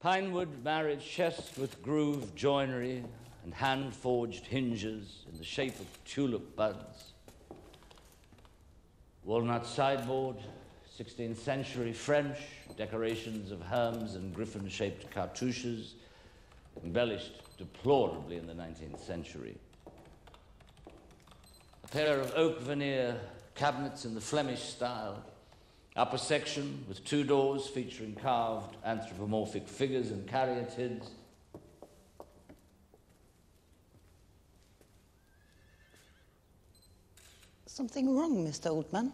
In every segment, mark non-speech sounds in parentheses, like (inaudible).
Pinewood married chest with groove joinery and hand forged hinges in the shape of tulip buds. Walnut sideboard, 16th century French, decorations of herms and griffin shaped cartouches, embellished deplorably in the 19th century. A pair of oak veneer cabinets in the Flemish style, upper section with two doors featuring carved anthropomorphic figures and caryatids. Something wrong, Mr. Oldman?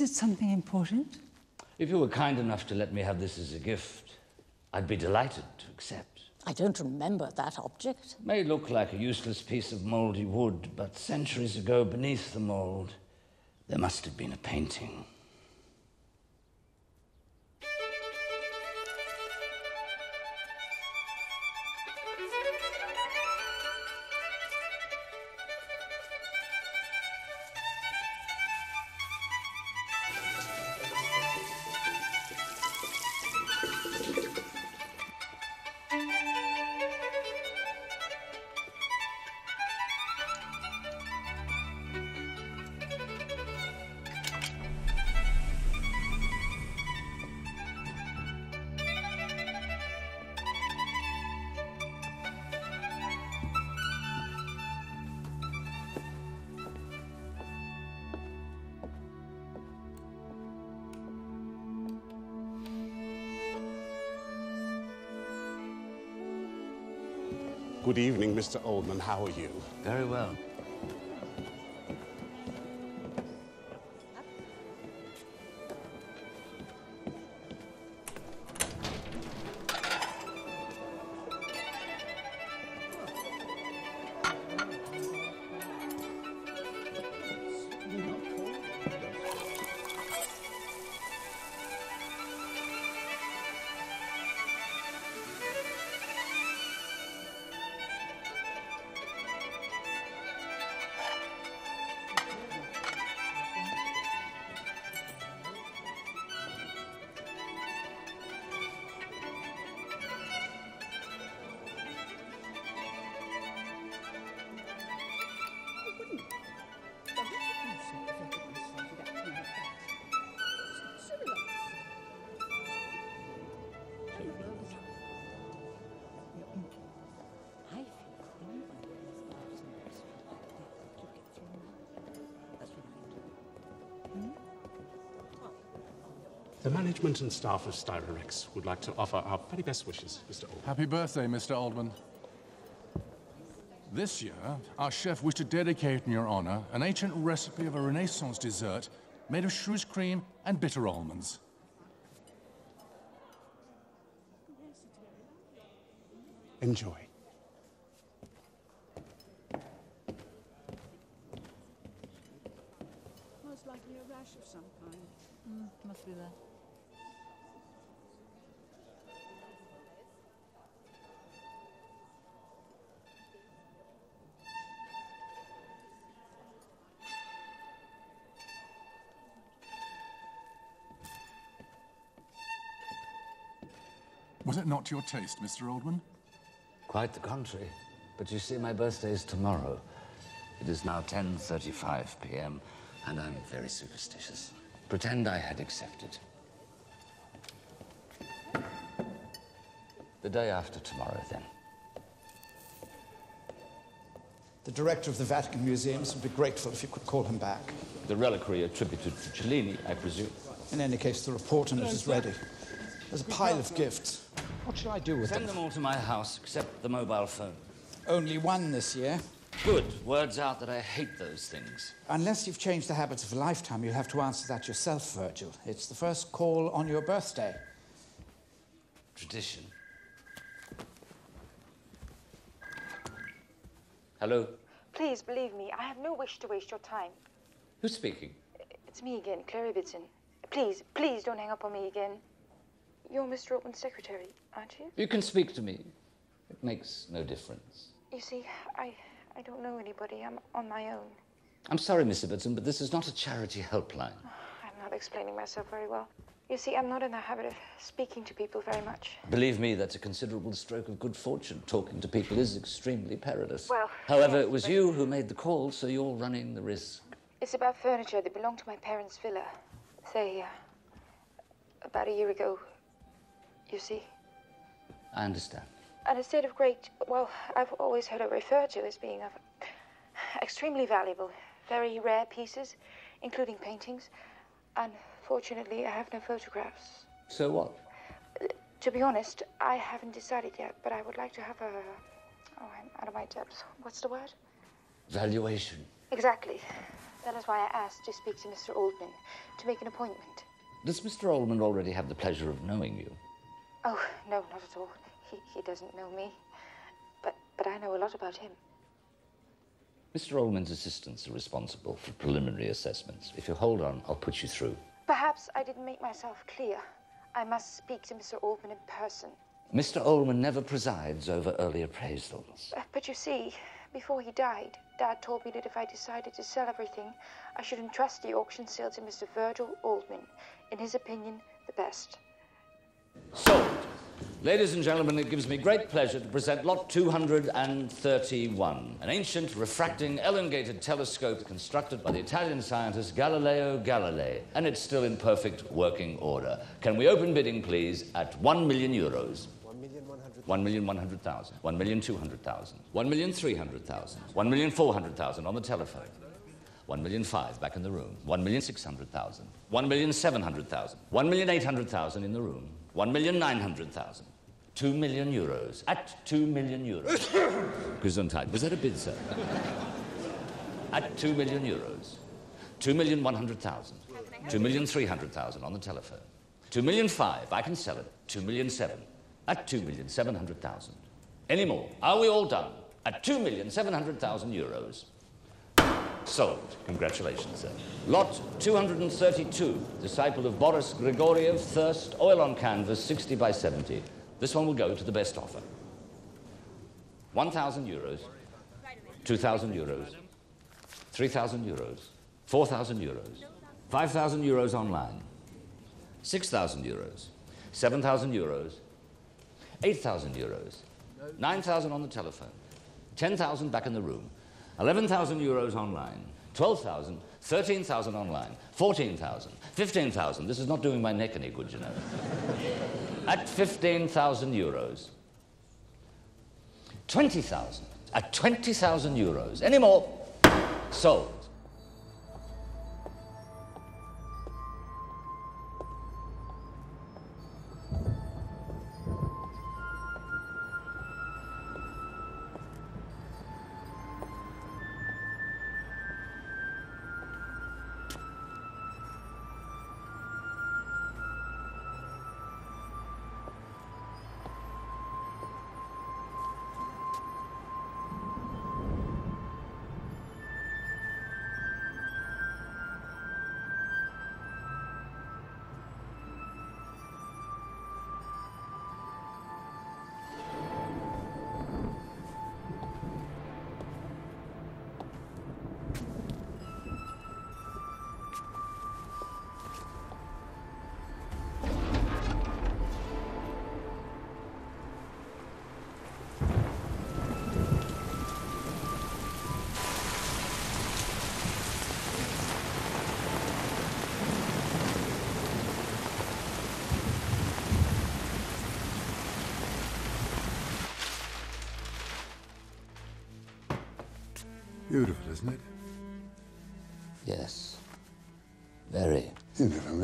Is it something important? If you were kind enough to let me have this as a gift, I'd be delighted to accept. I don't remember that object. It May look like a useless piece of mouldy wood, but centuries ago, beneath the mould, there must have been a painting. Mr. Oldman. How are you? Very well. Management and staff of Styrorex would like to offer our very best wishes, Mr. Oldman. Happy birthday, Mr. Oldman. This year, our chef wished to dedicate in your honor an ancient recipe of a Renaissance dessert made of shrews cream and bitter almonds. Enjoy. Most likely a rash of some kind. Mm, must be that. Was it not to your taste, Mr. Oldman? Quite the contrary. But you see, my birthday is tomorrow. It is now 10.35 p.m., and I'm very superstitious. Pretend I had accepted. The day after tomorrow, then. The director of the Vatican Museums would be grateful if you could call him back. The reliquary attributed to Cellini, I presume. In any case, the report on it is ready. There's a pile of gifts. What should I do with Send them? them all to my house, except the mobile phone. Only one this year. Good. Word's out that I hate those things. Unless you've changed the habits of a lifetime, you'll have to answer that yourself, Virgil. It's the first call on your birthday. Tradition. Hello? Please believe me, I have no wish to waste your time. Who's speaking? It's me again, Claire Ibbotson. Please, please don't hang up on me again. You're Mr. Oldman's secretary, aren't you? You can speak to me. It makes no difference. You see, I, I don't know anybody. I'm on my own. I'm sorry, Miss Ibbotson, but this is not a charity helpline. (sighs) I'm not explaining myself very well. You see, I'm not in the habit of speaking to people very much. Believe me, that's a considerable stroke of good fortune. Talking to people is extremely perilous. Well, However, yes, it was you who made the call, so you're running the risk. It's about furniture that belonged to my parents' villa. Say, uh, about a year ago. You see? I understand. And a state of great, well, I've always heard it referred to as being of extremely valuable, very rare pieces, including paintings. Unfortunately, I have no photographs. So what? To be honest, I haven't decided yet, but I would like to have a. Oh, I'm out of my depth. What's the word? Valuation. Exactly. That is why I asked to speak to Mr. Oldman, to make an appointment. Does Mr. Oldman already have the pleasure of knowing you? Oh, no, not at all. He, he doesn't know me. But, but I know a lot about him. Mr. Oldman's assistants are responsible for preliminary assessments. If you hold on, I'll put you through. Perhaps I didn't make myself clear. I must speak to Mr. Oldman in person. Mr. Oldman never presides over early appraisals. Uh, But you see, before he died, Dad told me that if I decided to sell everything, I should entrust the auction sale to Mr. Virgil Oldman. In his opinion, the best. Sold. Ladies and gentlemen, it gives me great pleasure to present lot 231, an ancient refracting elongated telescope constructed by the Italian scientist Galileo Galilei, and it's still in perfect working order. Can we open bidding, please, at 1 million euros? 1 million 100,000, 1 million 200,000, 1 million 300,000, 1 million 400,000 on the telephone. 1 million 5 back in the room. 1 million 600,000. 1 million 700,000. 1 million 800,000 in the room. 1 million 900,000. 2 million euros. At 2 million euros. (coughs) Gesundheit. Was that a bid, sir? At 2 million euros. 2 million 100,000. 2 million 300,000 on the telephone. 2 million 5. I can sell it. 2 million 7. At 2 million 700,000. Any more? Are we all done? At 2 million 700,000 euros. Sold. Congratulations, sir. Lot 232, disciple of Boris Grigoriev, thirst, oil on canvas, 60 by 70. This one will go to the best offer. 1,000 euros, 2,000 euros, 3,000 euros, 4,000 euros, 5,000 euros online, 6,000 euros, 7,000 euros, 8,000 euros, 9,000 on the telephone, 10,000 back in the room, 11,000 euros online, 12,000, 13,000 online, 14,000, 15,000. This is not doing my neck any good, you know. (laughs) At 15,000 euros, 20,000. At 20,000 euros. Any more? Sold.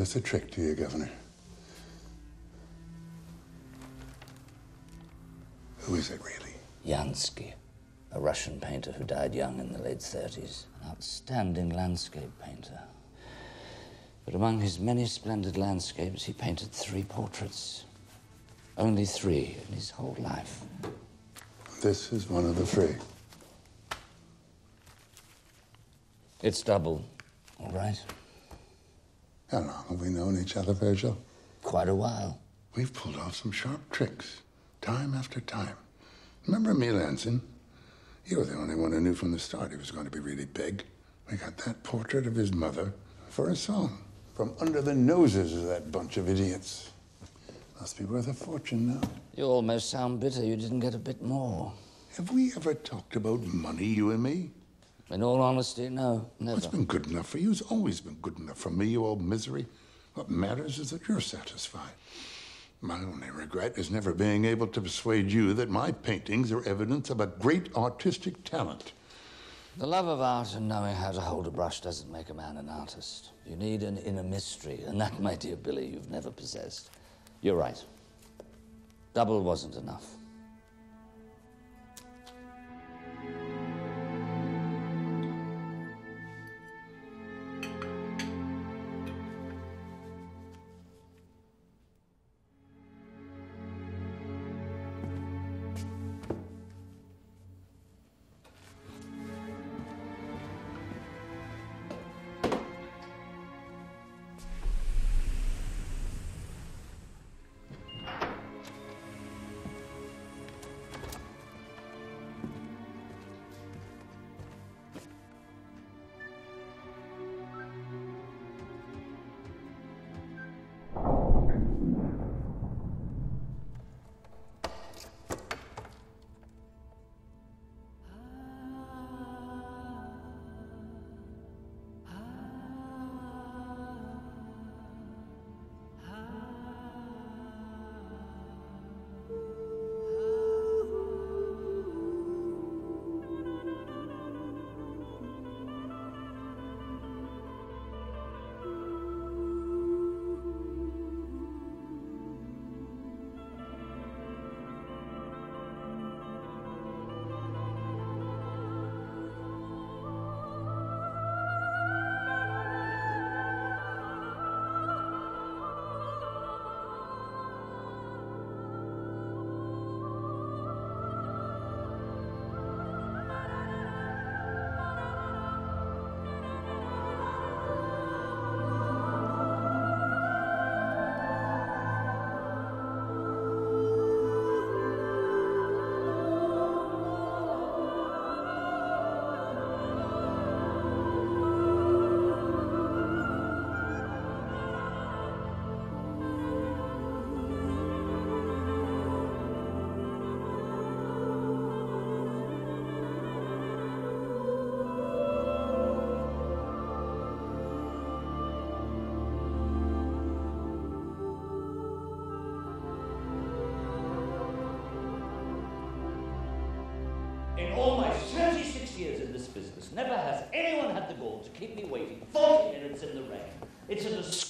Never a trick, to you, Governor? Who is it, really? Yansky, a Russian painter who died young in the late 30s. An outstanding landscape painter. But among his many splendid landscapes, he painted three portraits. Only three in his whole life. This is one of the three. It's double, all right? How long have we known each other, Virgil? Quite a while. We've pulled off some sharp tricks, time after time. Remember Emil Anson? You were the only one who knew from the start he was going to be really big. We got that portrait of his mother for a song from under the noses of that bunch of idiots. Must be worth a fortune now. You almost sound bitter you didn't get a bit more. Have we ever talked about money, you and me? In all honesty, no, never. It's been good enough for you It's always been good enough for me, you old misery. What matters is that you're satisfied. My only regret is never being able to persuade you that my paintings are evidence of a great artistic talent. The love of art and knowing how to hold a brush doesn't make a man an artist. You need an inner mystery, and that, my dear Billy, you've never possessed. You're right. Double wasn't enough.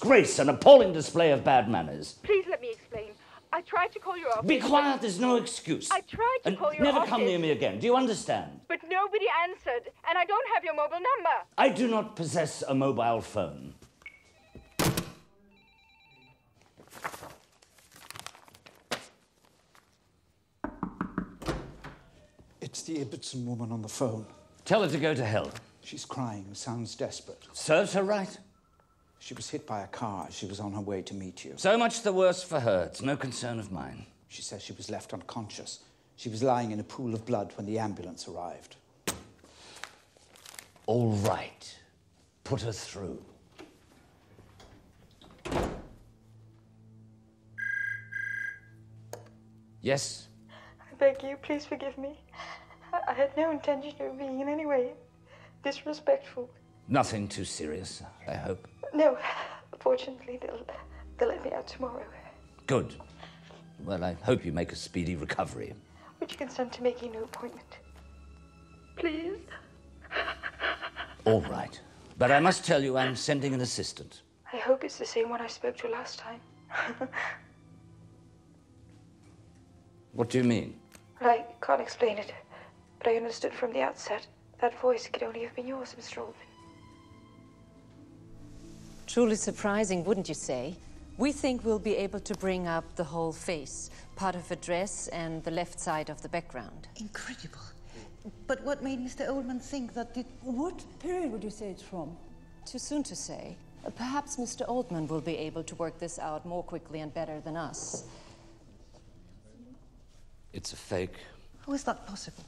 Disgrace, an appalling display of bad manners. Please let me explain. I tried to call your office. Be quiet, there's no excuse. I tried to and call your never office. come near me again. Do you understand? But nobody answered, and I don't have your mobile number. I do not possess a mobile phone. It's the Ibbotson woman on the phone. Tell her to go to hell. She's crying, sounds desperate. Serves her right. She was hit by a car. She was on her way to meet you. So much the worse for her. It's no concern of mine. She says she was left unconscious. She was lying in a pool of blood when the ambulance arrived. All right. Put her through. Yes? I beg you, please forgive me. I, I had no intention of being in any way disrespectful. Nothing too serious, I hope. No, fortunately, they'll, they'll let me out tomorrow. Good. Well, I hope you make a speedy recovery. Would you consent to making no appointment? Please? All right. But I must tell you, I'm sending an assistant. I hope it's the same one I spoke to last time. What do you mean? Well, I can't explain it, but I understood from the outset that voice could only have been yours, Mr. Oldman. Truly surprising, wouldn't you say? We think we'll be able to bring up the whole face, part of a dress and the left side of the background. Incredible. But what made Mr. Oldman think that it. What period would you say it's from? Too soon to say. Perhaps Mr. Oldman will be able to work this out more quickly and better than us. It's a fake. How is that possible?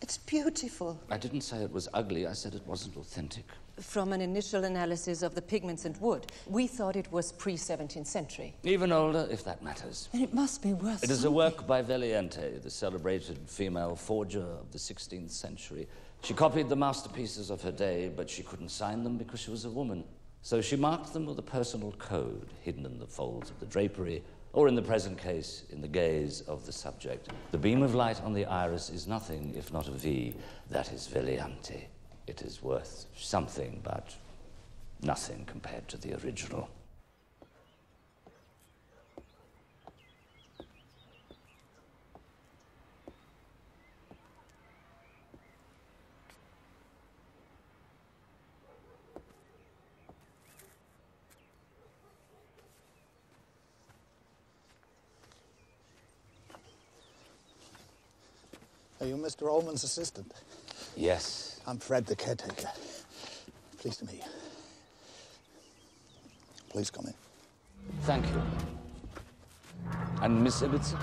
It's beautiful. I didn't say it was ugly, I said it wasn't authentic. From an initial analysis of the pigments and wood, we thought it was pre 17th century. Even older, if that matters. Then it must be worth It is a work by Valiente, the celebrated female forger of the 16th century. She copied the masterpieces of her day, but she couldn't sign them because she was a woman. So she marked them with a personal code hidden in the folds of the drapery, or in the present case, in the gaze of the subject. The beam of light on the iris is nothing if not a V. That is Valiante. It is worth something, but nothing compared to the original. Are you Mr. Oldman's assistant? Yes. I'm Fred, the caretaker. Pleased to meet you. Please come in. Thank you. And Miss Ibbotson?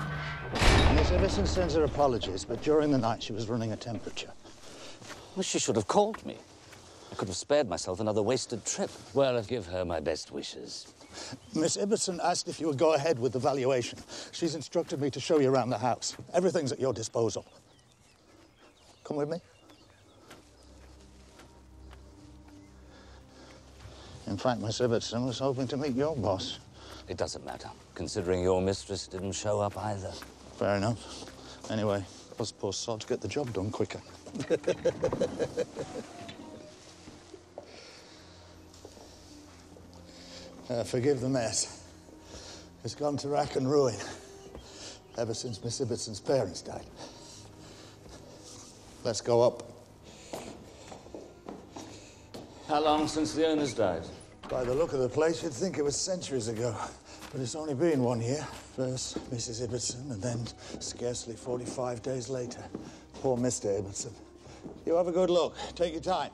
Miss Ibbotson sends her apologies, but during the night she was running a temperature. Well, she should have called me. I could have spared myself another wasted trip. Well, I give her my best wishes. Miss Ibbotson asked if you would go ahead with the valuation. She's instructed me to show you around the house. Everything's at your disposal. Come with me. In fact, Miss Ibbotson was hoping to meet your boss. It doesn't matter, considering your mistress didn't show up either. Fair enough. Anyway, us poor sods get the job done quicker. (laughs) Uh, forgive the mess. It's gone to rack and ruin ever since Miss Ibbotson's parents died. Let's go up. How long since the owners died? By the look of the place, you'd think it was centuries ago. But it's only been one year. First, Mrs. Ibbotson, and then scarcely 45 days later, poor Mr. Ibbotson. You have a good look. Take your time.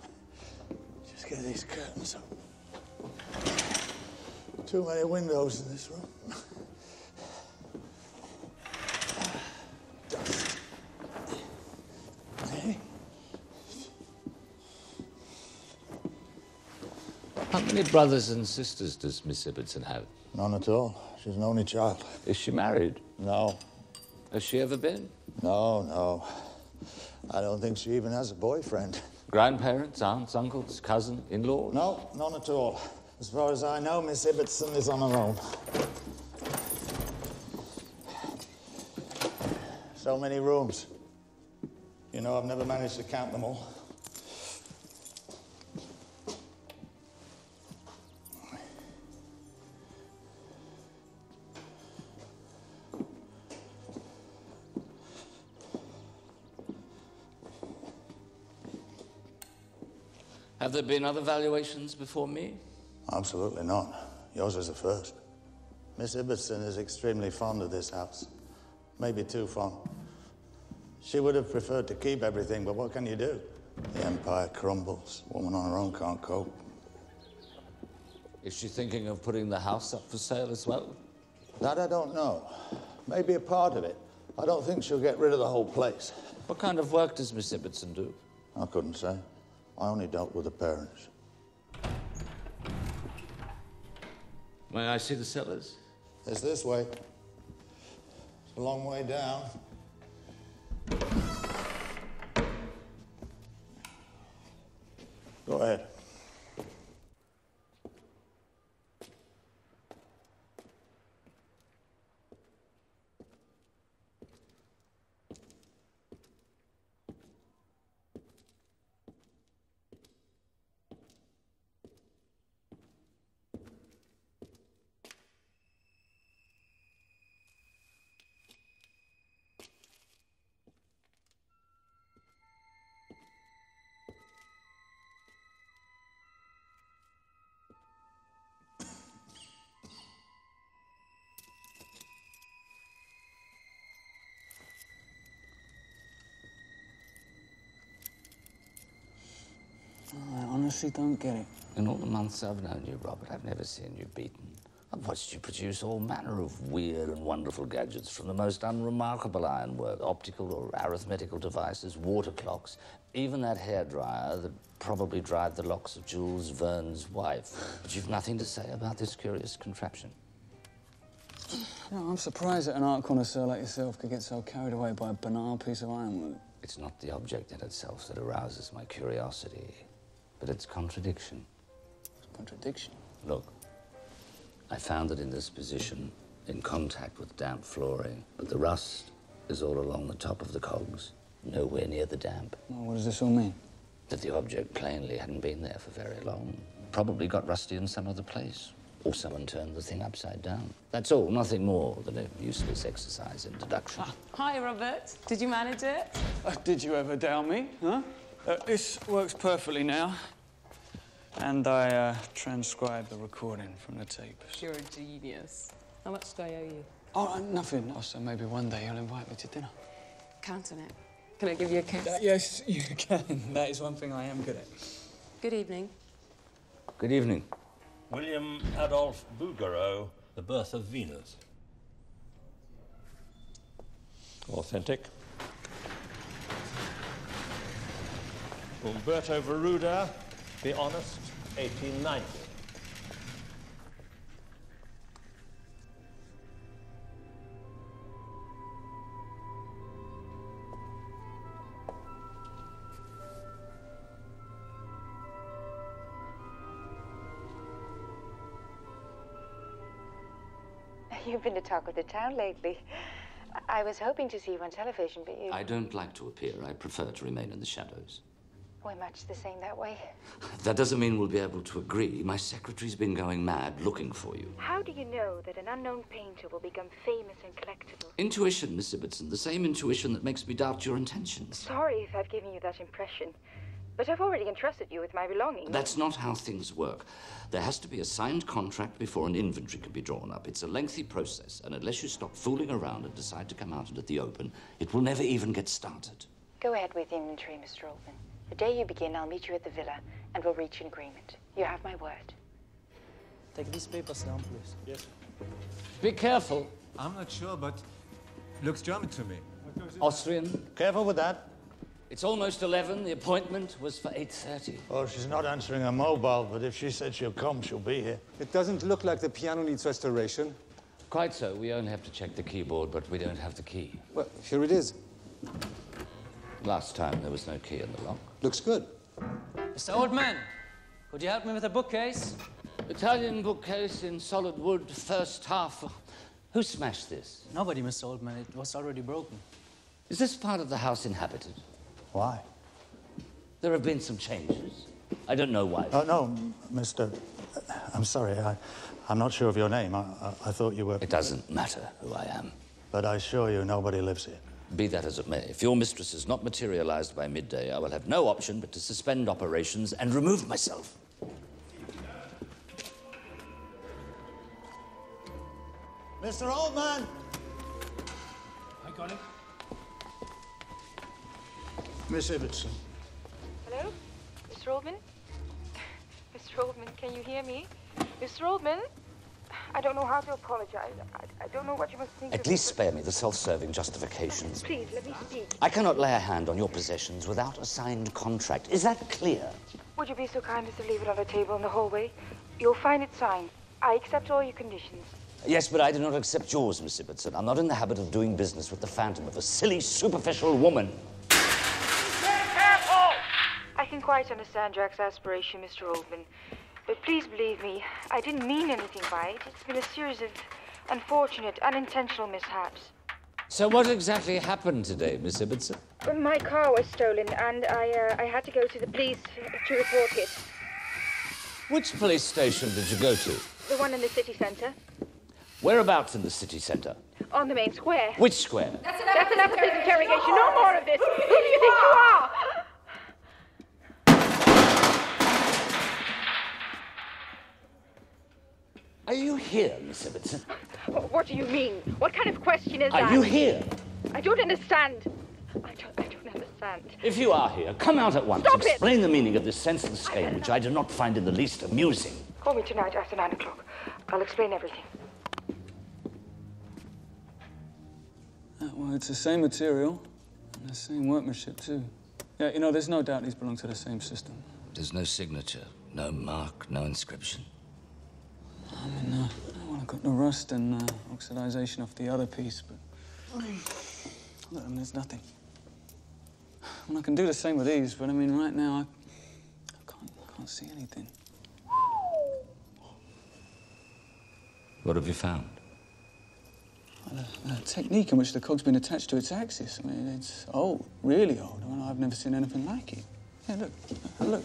Just get these curtains up. Too many windows in this room. How many brothers and sisters does Miss Ibbotson have? None at all. She's an only child. Is she married? No. Has she ever been? No, no. I don't think she even has a boyfriend. Grandparents, aunts, uncles, cousin, in laws? No, none at all. As far as I know, Miss Ibbotson is on her own. So many rooms. You know, I've never managed to count them all. Have there been other valuations before me? Absolutely not. Yours is the first. Miss Ibbotson is extremely fond of this house. Maybe too fond. She would have preferred to keep everything, but what can you do? The empire crumbles. Woman on her own can't cope. Is she thinking of putting the house up for sale as well? That I don't know. Maybe a part of it. I don't think she'll get rid of the whole place. What kind of work does Miss Ibbotson do? I couldn't say. I only dealt with the parents. May I see the cellars? It's this way. It's a long way down. Go ahead. Don't get it. In all the months I've known you, Robert, I've never seen you beaten. I've watched you produce all manner of weird and wonderful gadgets from the most unremarkable ironwork, optical or arithmetical devices, water clocks, even that hairdryer that probably dried the locks of Jules Verne's wife. But you've nothing to say about this curious contraption. No, I'm surprised that an art connoisseur like yourself could get so carried away by a banal piece of ironwork. It's not the object in itself that arouses my curiosity, but its contradiction. It's Contradiction? Look, I found it in this position, in contact with damp flooring, but the rust is all along the top of the cogs, nowhere near the damp. Well, what does this all mean? That the object plainly hadn't been there for very long. Probably got rusty in some other place. Or someone turned the thing upside down. That's all, nothing more than a useless exercise in deduction. Hi, Robert. Did you manage it? Uh, did you ever doubt me, huh? Uh, this works perfectly now. And I uh, transcribed the recording from the tape. You're a genius. How much do I owe you? Oh, uh, nothing. Oh, so maybe one day you'll invite me to dinner. Count on it. Can I give you a kiss? Uh, yes, you can. (laughs) That is one thing I am good at. Good evening. Good evening. William Adolph Bouguereau, The Birth of Venus. Authentic. Umberto Veruda, Be Honest, 1890. (laughs) You've been to talk with the town lately. I I was hoping to see you on television, but you. I don't like to appear. I prefer to remain in the shadows. We're much the same that way. That doesn't mean we'll be able to agree. My secretary's been going mad looking for you. How do you know that an unknown painter will become famous and collectible? Intuition, Miss Ibbotson. The same intuition that makes me doubt your intentions. Sorry if I've given you that impression, but I've already entrusted you with my belongings. That's not how things work. There has to be a signed contract before an inventory can be drawn up. It's a lengthy process, and unless you stop fooling around and decide to come out into the open, it will never even get started. Go ahead with the inventory, Mr. Oldman. The day you begin, I'll meet you at the villa, and we'll reach an agreement. You have my word. Take these papers down, please. Yes. Be careful. I'm not sure, but looks German to me. Austrian. Careful with that. It's almost 11. The appointment was for 8.30. Oh, she's not answering her mobile, but if she said she'll come, she'll be here. It doesn't look like the piano needs restoration. Quite so. We only have to check the keyboard, but we don't have the key. Well, here it is. Last time there was no key in the lock. Looks good. Mr. Oldman, could you help me with a bookcase? Italian bookcase in solid wood, first half. Who smashed this? Nobody, Mr. Oldman. It was already broken. Is this part of the house inhabited? Why? There have been some changes. I don't know why. Oh, no, Mr. I'm sorry, I, I'm not sure of your name. I, I, I thought you were. It doesn't matter who I am. But I assure you, nobody lives here. Be that as it may, if your mistress is not materialized by midday, I will have no option but to suspend operations and remove myself. Mr. Oldman! I got it. Miss Ibbotson. Hello? Mr. Oldman? (laughs) Mr. Oldman, can you hear me? Mr. Oldman? I don't know how to apologize. I, I don't know what you must think At of least me, spare me the self-serving justifications. Please, let me speak. I cannot lay a hand on your possessions without a signed contract. Is that clear? Would you be so kind as to leave it on the table in the hallway? You'll find it signed. I accept all your conditions. Yes, but I do not accept yours, Miss Ibbotson. I'm not in the habit of doing business with the phantom of a silly, superficial woman. Be careful! I can quite understand your exasperation, Mr. Oldman. But please believe me, I didn't mean anything by it. It's been a series of unfortunate, unintentional mishaps. So what exactly happened today, Miss Ibbotson? My car was stolen, and I, uh, I had to go to the police to report it. Which police station did you go to? The one in the city centre, Whereabouts in the city centre? on the main square. Which square? That's enough, That's enough of this interrogation. No more of this. Who do you think you are? Are you here, Miss Ibbotson? What do you mean? What kind of question is Are that? Are you here? I don't understand. I don't, I don't understand. understand. If you are here, come out at once. Stop it! Explain the meaning of this senseless game, which I do not find in the least amusing. Call me tonight after nine o'clock. I'll explain everything. Uh, well, it's the same material and the same workmanship, too. Yeah, you know, there's no doubt these belong to the same system. There's no signature, no mark, no inscription. I mean, uh, well, I got the rust and uh, oxidization off the other piece, but. Look, I mean, there's nothing. Well, I can do the same with these, but I mean, right now, I, I, can't, I can't see anything. What have you found? Well, the, the technique in which the cog's been attached to its axis, I mean, it's old, really old. I mean, I've never seen anything like it. Yeah, look, look.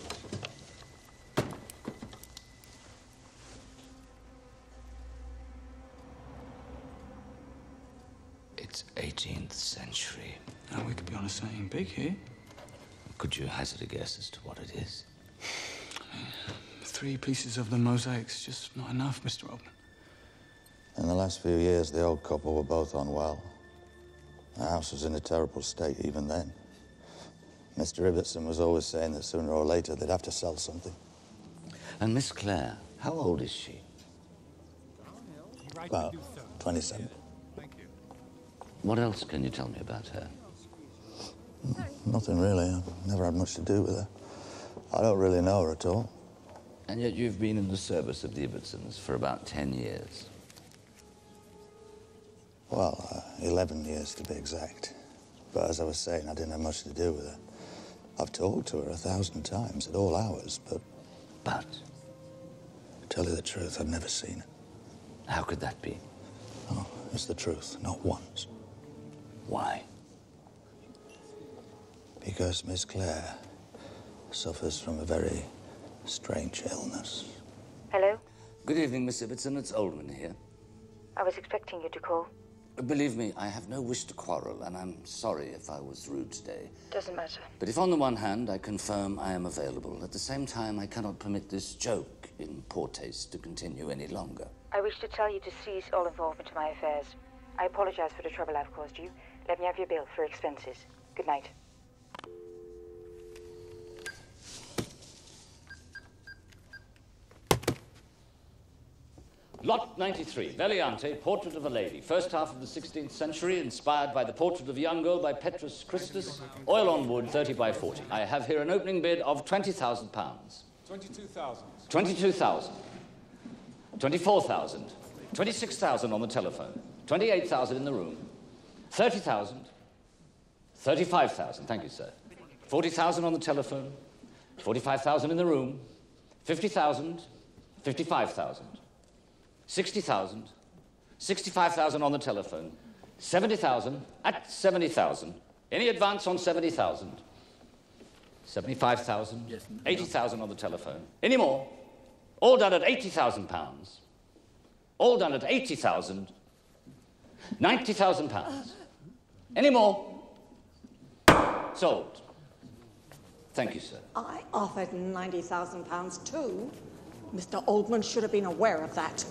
It's 18th century. Now, we could be on something big here. Could you hazard a guess as to what it is? (sighs) Three pieces of the mosaic's just not enough, Mr. Oldman. In the last few years, the old couple were both unwell. The house was in a terrible state even then. Mr. Ibbotson was always saying that sooner or later they'd have to sell something. And Miss Clare, how old is she? About 27. What else can you tell me about her? Nothing really. I've never had much to do with her. I don't really know her at all. And yet you've been in the service of the Ibbotsons for about 10 years. Well, uh, 11 years to be exact. But as I was saying, I didn't have much to do with her. I've talked to her a thousand times at all hours, but. But? To tell you the truth, I've never seen her. How could that be? Oh, it's the truth. Not once. Why? Because Miss Clare suffers from a very strange illness. Hello? Good evening, Miss Ibbotson. It's Oldman here. I was expecting you to call. Believe me, I have no wish to quarrel, and I'm sorry if I was rude today. Doesn't matter. But if on the one hand I confirm I am available, at the same time I cannot permit this joke in poor taste to continue any longer. I wish to tell you to cease all involvement in my affairs. I apologize for the trouble I've caused you. Let me have your bill for expenses. Good night. Lot 93, Veliante, Portrait of a Lady. First half of the 16th century, inspired by the portrait of a young girl by Petrus Christus. Oil on wood, 30 by 40. I have here an opening bid of £20,000. 22,000. 22,000. 24,000. 26,000 on the telephone. 28,000 in the room. 30,000. 35,000. Thank you, sir. 40,000 on the telephone. 45,000 in the room. 50,000. 55,000. 60,000. 65,000 on the telephone. 70,000 at 70,000. Any advance on 70,000? 75,000. 80,000 on the telephone. Any more? All done at 80,000 pounds. All done at 80,000. 90,000 pounds. Any more? Sold. Thank you, sir. I offered £90,000 too. Mr. Oldman should have been aware of that.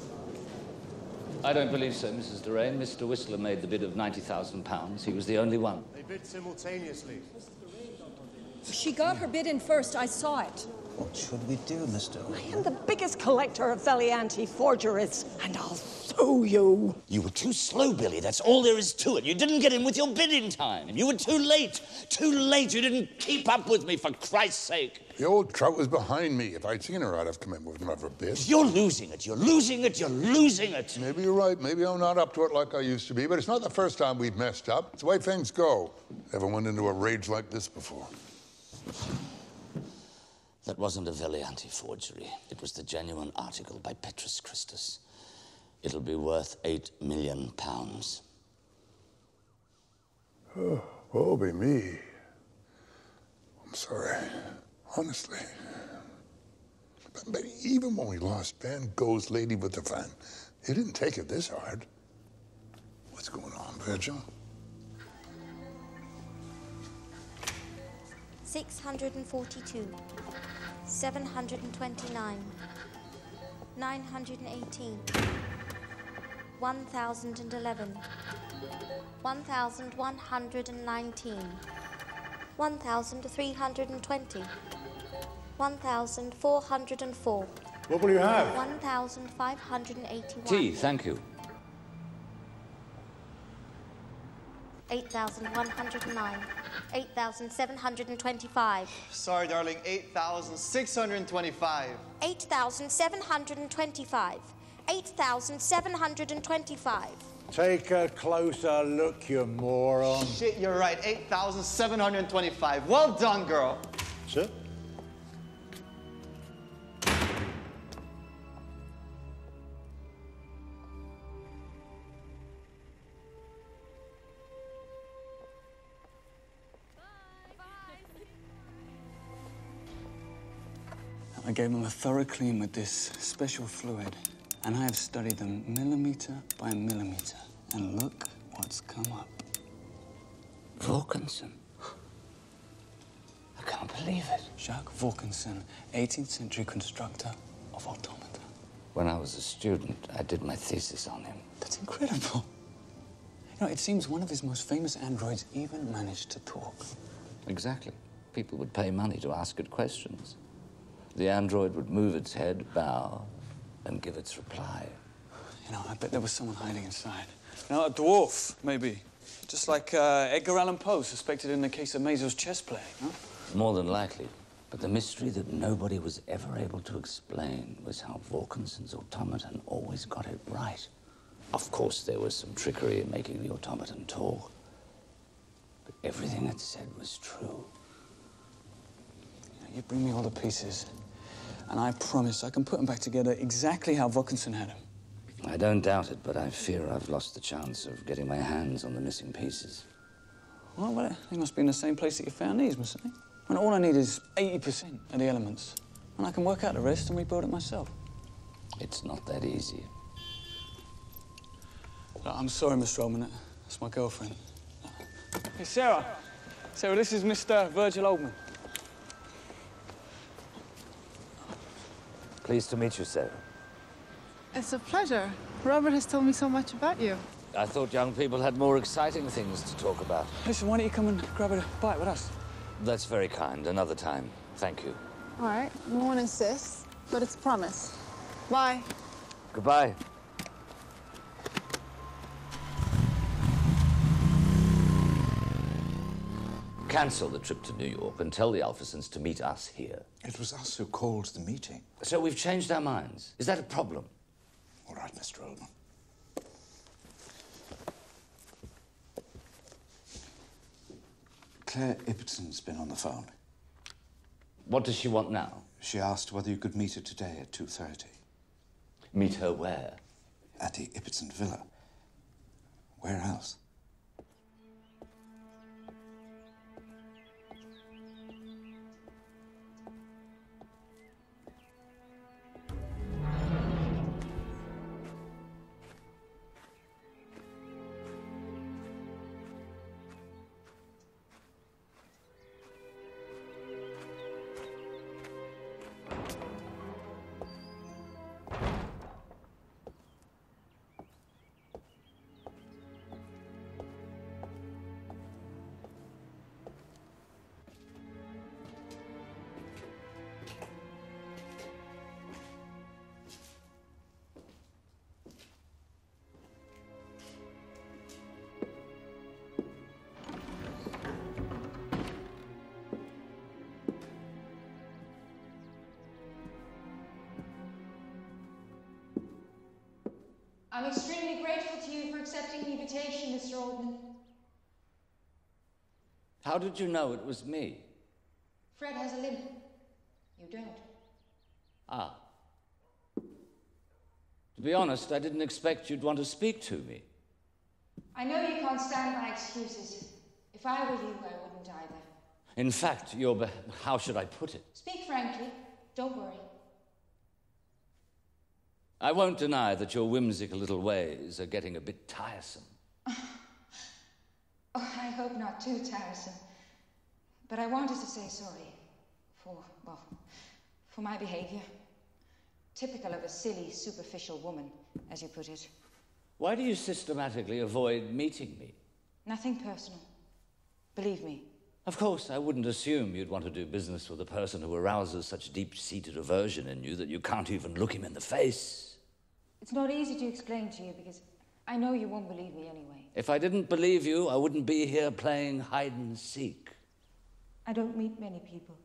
I don't believe so, Mrs. Doraine. Mr. Whistler made the bid of £90,000. He was the only one. They bid simultaneously. She got her bid in first. I saw it. What should we do, Mr. I am the biggest collector of Velianti forgeries, and I'll sue you. You were too slow, Billy. That's all there is to it. You didn't get in with your bid in time. You were too late. Too late. You didn't keep up with me, for Christ's sake. The old trout was behind me. If I'd seen her, I'd have come in with another bid. You're losing it. You're losing it. You're losing it. Maybe you're right. Maybe I'm not up to it like I used to be, but it's not the first time we've messed up. It's the way things go. Never went into a rage like this before. That wasn't a Velianti forgery. It was the genuine article by Petrus Christus. It'll be worth eight million pounds. Oh, (sighs) woe be me. I'm sorry. Honestly. But, but even when we lost Van Gogh's Lady with the Fan, he didn't take it this hard. What's going on, Virgil? 642, 729, 918, 1011, 1119, 1,320. 1,404. What will you have? 1,581. Tea, thank you. 8,109. 8,725. Sorry, darling, 8,625. 8,725. 8,725. Take a closer look, you moron. Shit, you're right, 8,725. Well done, girl. Sir? I gave them a thorough clean with this special fluid, and I have studied them millimeter by millimeter. And look what's come up. Vaucanson. I can't believe it. Jacques Vaucanson, 18th century constructor of automata. When I was a student, I did my thesis on him. That's incredible. You know, it seems one of his most famous androids even managed to talk. Exactly. People would pay money to ask it questions. The android would move its head, bow, and give its reply. You know, I bet there was someone hiding inside. You know, a dwarf, maybe. Just like uh, Edgar Allan Poe, suspected in the case of Maelzel's chess playing, huh? More than likely. But the mystery that nobody was ever able to explain was how Vaucanson's automaton always got it right. Of course, there was some trickery in making the automaton talk. But everything it said was true. You bring me all the pieces, and I promise I can put them back together exactly how Vaucanson had them. I don't doubt it, but I fear I've lost the chance of getting my hands on the missing pieces. Well, well, they must be in the same place that you found these, mustn't they? When all I need is 80% of the elements, and I can work out the rest and rebuild it myself. It's not that easy. Look, I'm sorry, Mr. Oldman. That's my girlfriend. Hey, Sarah. Sarah, this is Mr. Virgil Oldman. Pleased to meet you, Sarah. It's a pleasure. Robert has told me so much about you. I thought young people had more exciting things to talk about. Listen, why don't you come and grab a bite with us? That's very kind. Another time. Thank you. All right, no one insists, but it's a promise. Bye. Goodbye. Cancel the trip to New York and tell the Alphersons to meet us here. It was us who called the meeting. So we've changed our minds. Is that a problem? All right, Mr. Oldman. Claire Ibbotson's been on the phone. What does she want now? She asked whether you could meet her today at 2.30. Meet her where? At the Ibbetson Villa. Where else? Mr. Oldman. How did you know it was me? Fred has a limp. You don't. Ah. To be honest, I didn't expect you'd want to speak to me. I know you can't stand my excuses. If I were you, I wouldn't either. In fact, you're. Be- how should I put it? Speak frankly. Don't worry. I won't deny that your whimsical little ways are getting a bit tiresome. Hope not too tiresome. But I wanted to say sorry for, well, for my behavior. Typical of a silly, superficial woman, as you put it. Why do you systematically avoid meeting me? Nothing personal. Believe me. Of course, I wouldn't assume you'd want to do business with a person who arouses such deep seated aversion in you that you can't even look him in the face. It's not easy to explain to you because I know you won't believe me anyway. If I didn't believe you, I wouldn't be here playing hide and seek. I don't meet many people.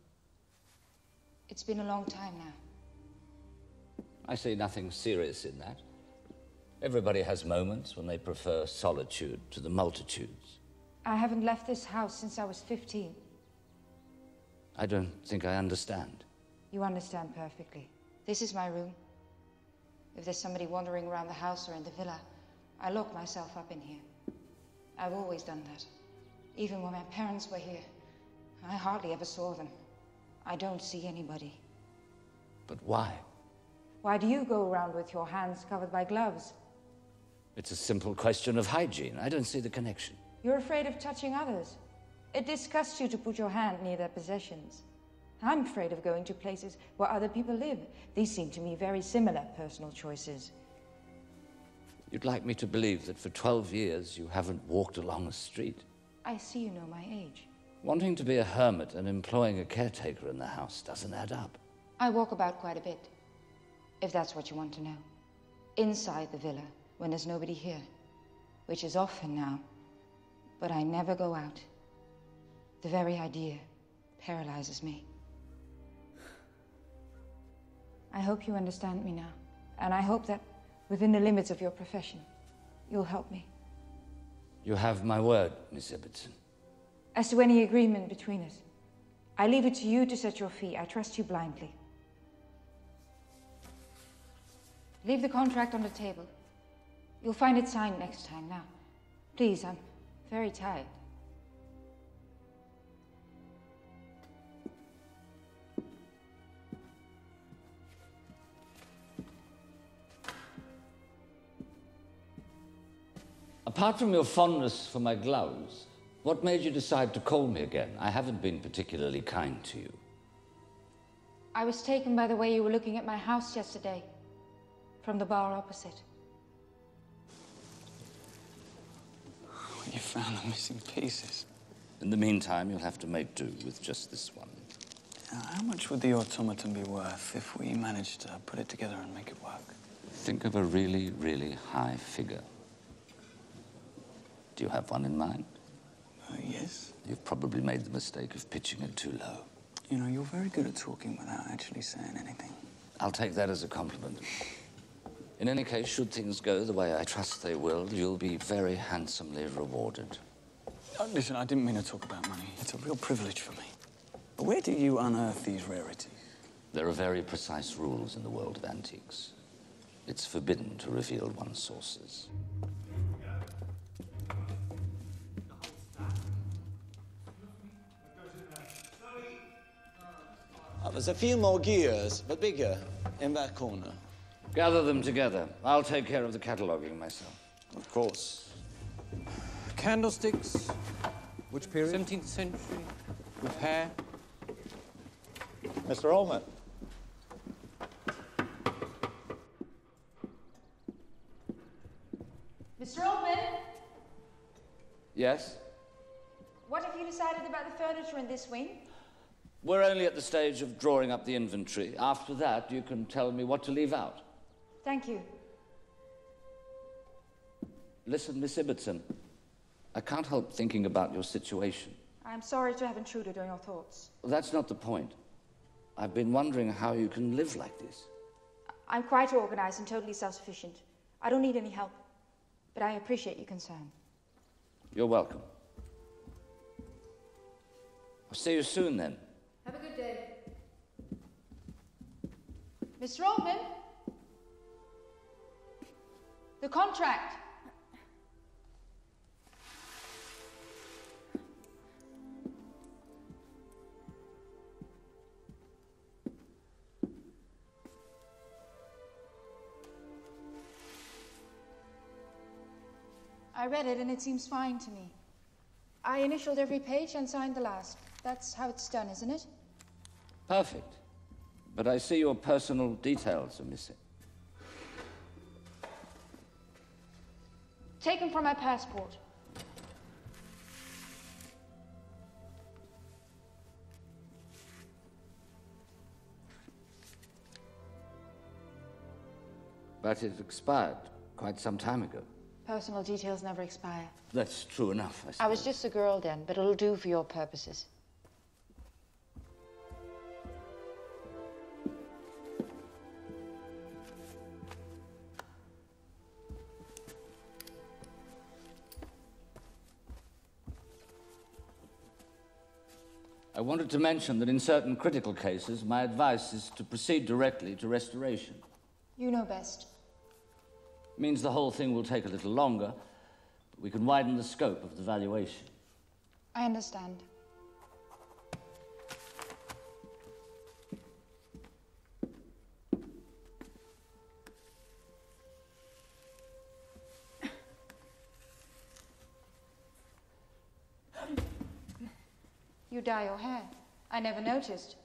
It's been a long time now. I see nothing serious in that. Everybody has moments when they prefer solitude to the multitudes. I haven't left this house since I was 15. I don't think I understand. You understand perfectly. This is my room. If there's somebody wandering around the house or in the villa, I lock myself up in here. I've always done that. Even when my parents were here, I hardly ever saw them. I don't see anybody. But why? Why do you go around with your hands covered by gloves? It's a simple question of hygiene. I don't see the connection. You're afraid of touching others. It disgusts you to put your hand near their possessions. I'm afraid of going to places where other people live. These seem to me very similar personal choices. You'd like me to believe that for 12 years you haven't walked along a street. I see you know my age. Wanting to be a hermit and employing a caretaker in the house doesn't add up. I walk about quite a bit, if that's what you want to know. Inside the villa, when there's nobody here, which is often now. But I never go out. The very idea paralyzes me. I hope you understand me now, and I hope that within the limits of your profession, you'll help me. You have my word, Miss Ibbotson. As to any agreement between us, I leave it to you to set your fee. I trust you blindly. Leave the contract on the table. You'll find it signed next time. Now, please, I'm very tired. Apart from your fondness for my gloves, what made you decide to call me again? I haven't been particularly kind to you. I was taken by the way you were looking at my house yesterday, from the bar opposite. You found the missing pieces. In the meantime, you'll have to make do with just this one. Now, how much would the automaton be worth if we managed to put it together and make it work? Think of a really, really high figure. Do you have one in mind? Uh, yes. You've probably made the mistake of pitching it too low. You know, you're very good at talking without actually saying anything. I'll take that as a compliment. In any case, should things go the way I trust they will, you'll be very handsomely rewarded. Oh, listen, I didn't mean to talk about money. It's a real privilege for me. But where do you unearth these rarities? There are very precise rules in the world of antiques. It's forbidden to reveal one's sources. Uh, there's a few more gears, but bigger, in that corner. Gather them together. I'll take care of the cataloguing myself. Of course. Candlesticks. Which period? 17th century. With hair. Mr. Oldman. Mr. Oldman, Yes? what have you decided about the furniture in this wing? We're only at the stage of drawing up the inventory. After that, you can tell me what to leave out. Thank you. Listen, Miss Ibbotson, I can't help thinking about your situation. I'm sorry to have intruded on your thoughts. That's not the point. I've been wondering how you can live like this. I'm quite organized and totally self sufficient. I don't need any help. But I appreciate your concern. You're welcome. I'll see you soon then. Have a good day. Mr. Oldman? The contract. I read it and it seems fine to me. I initialed every page and signed the last. That's how it's done, isn't it? perfect. But I see your personal details are missing. Taken from my passport. But it expired quite some time ago. Personal details never expire. That's true enough, I, I was just a girl then, but it'll do for your purposes. I wanted to mention that in certain critical cases, my advice is to proceed directly to restoration. You know best. means the whole thing will take a little longer, but we can widen the scope of the valuation. I understand. Dye your hair. I never noticed.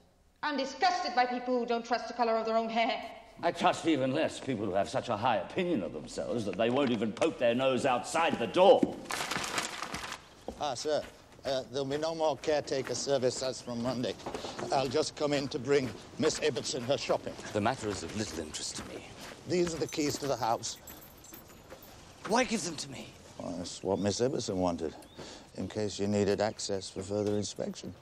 I'm disgusted by people who don't trust the color of their own hair. I trust even less people who have such a high opinion of themselves that they won't even poke their nose outside the door. Ah, sir. Uh, there'll be no more caretaker service as from Monday. I'll just come in to bring Miss Ibbotson her shopping. The matter is of little interest to me. These are the keys to the house. Why give them to me? Well, that's what Miss Ibbotson wanted, in case you needed access for further inspection.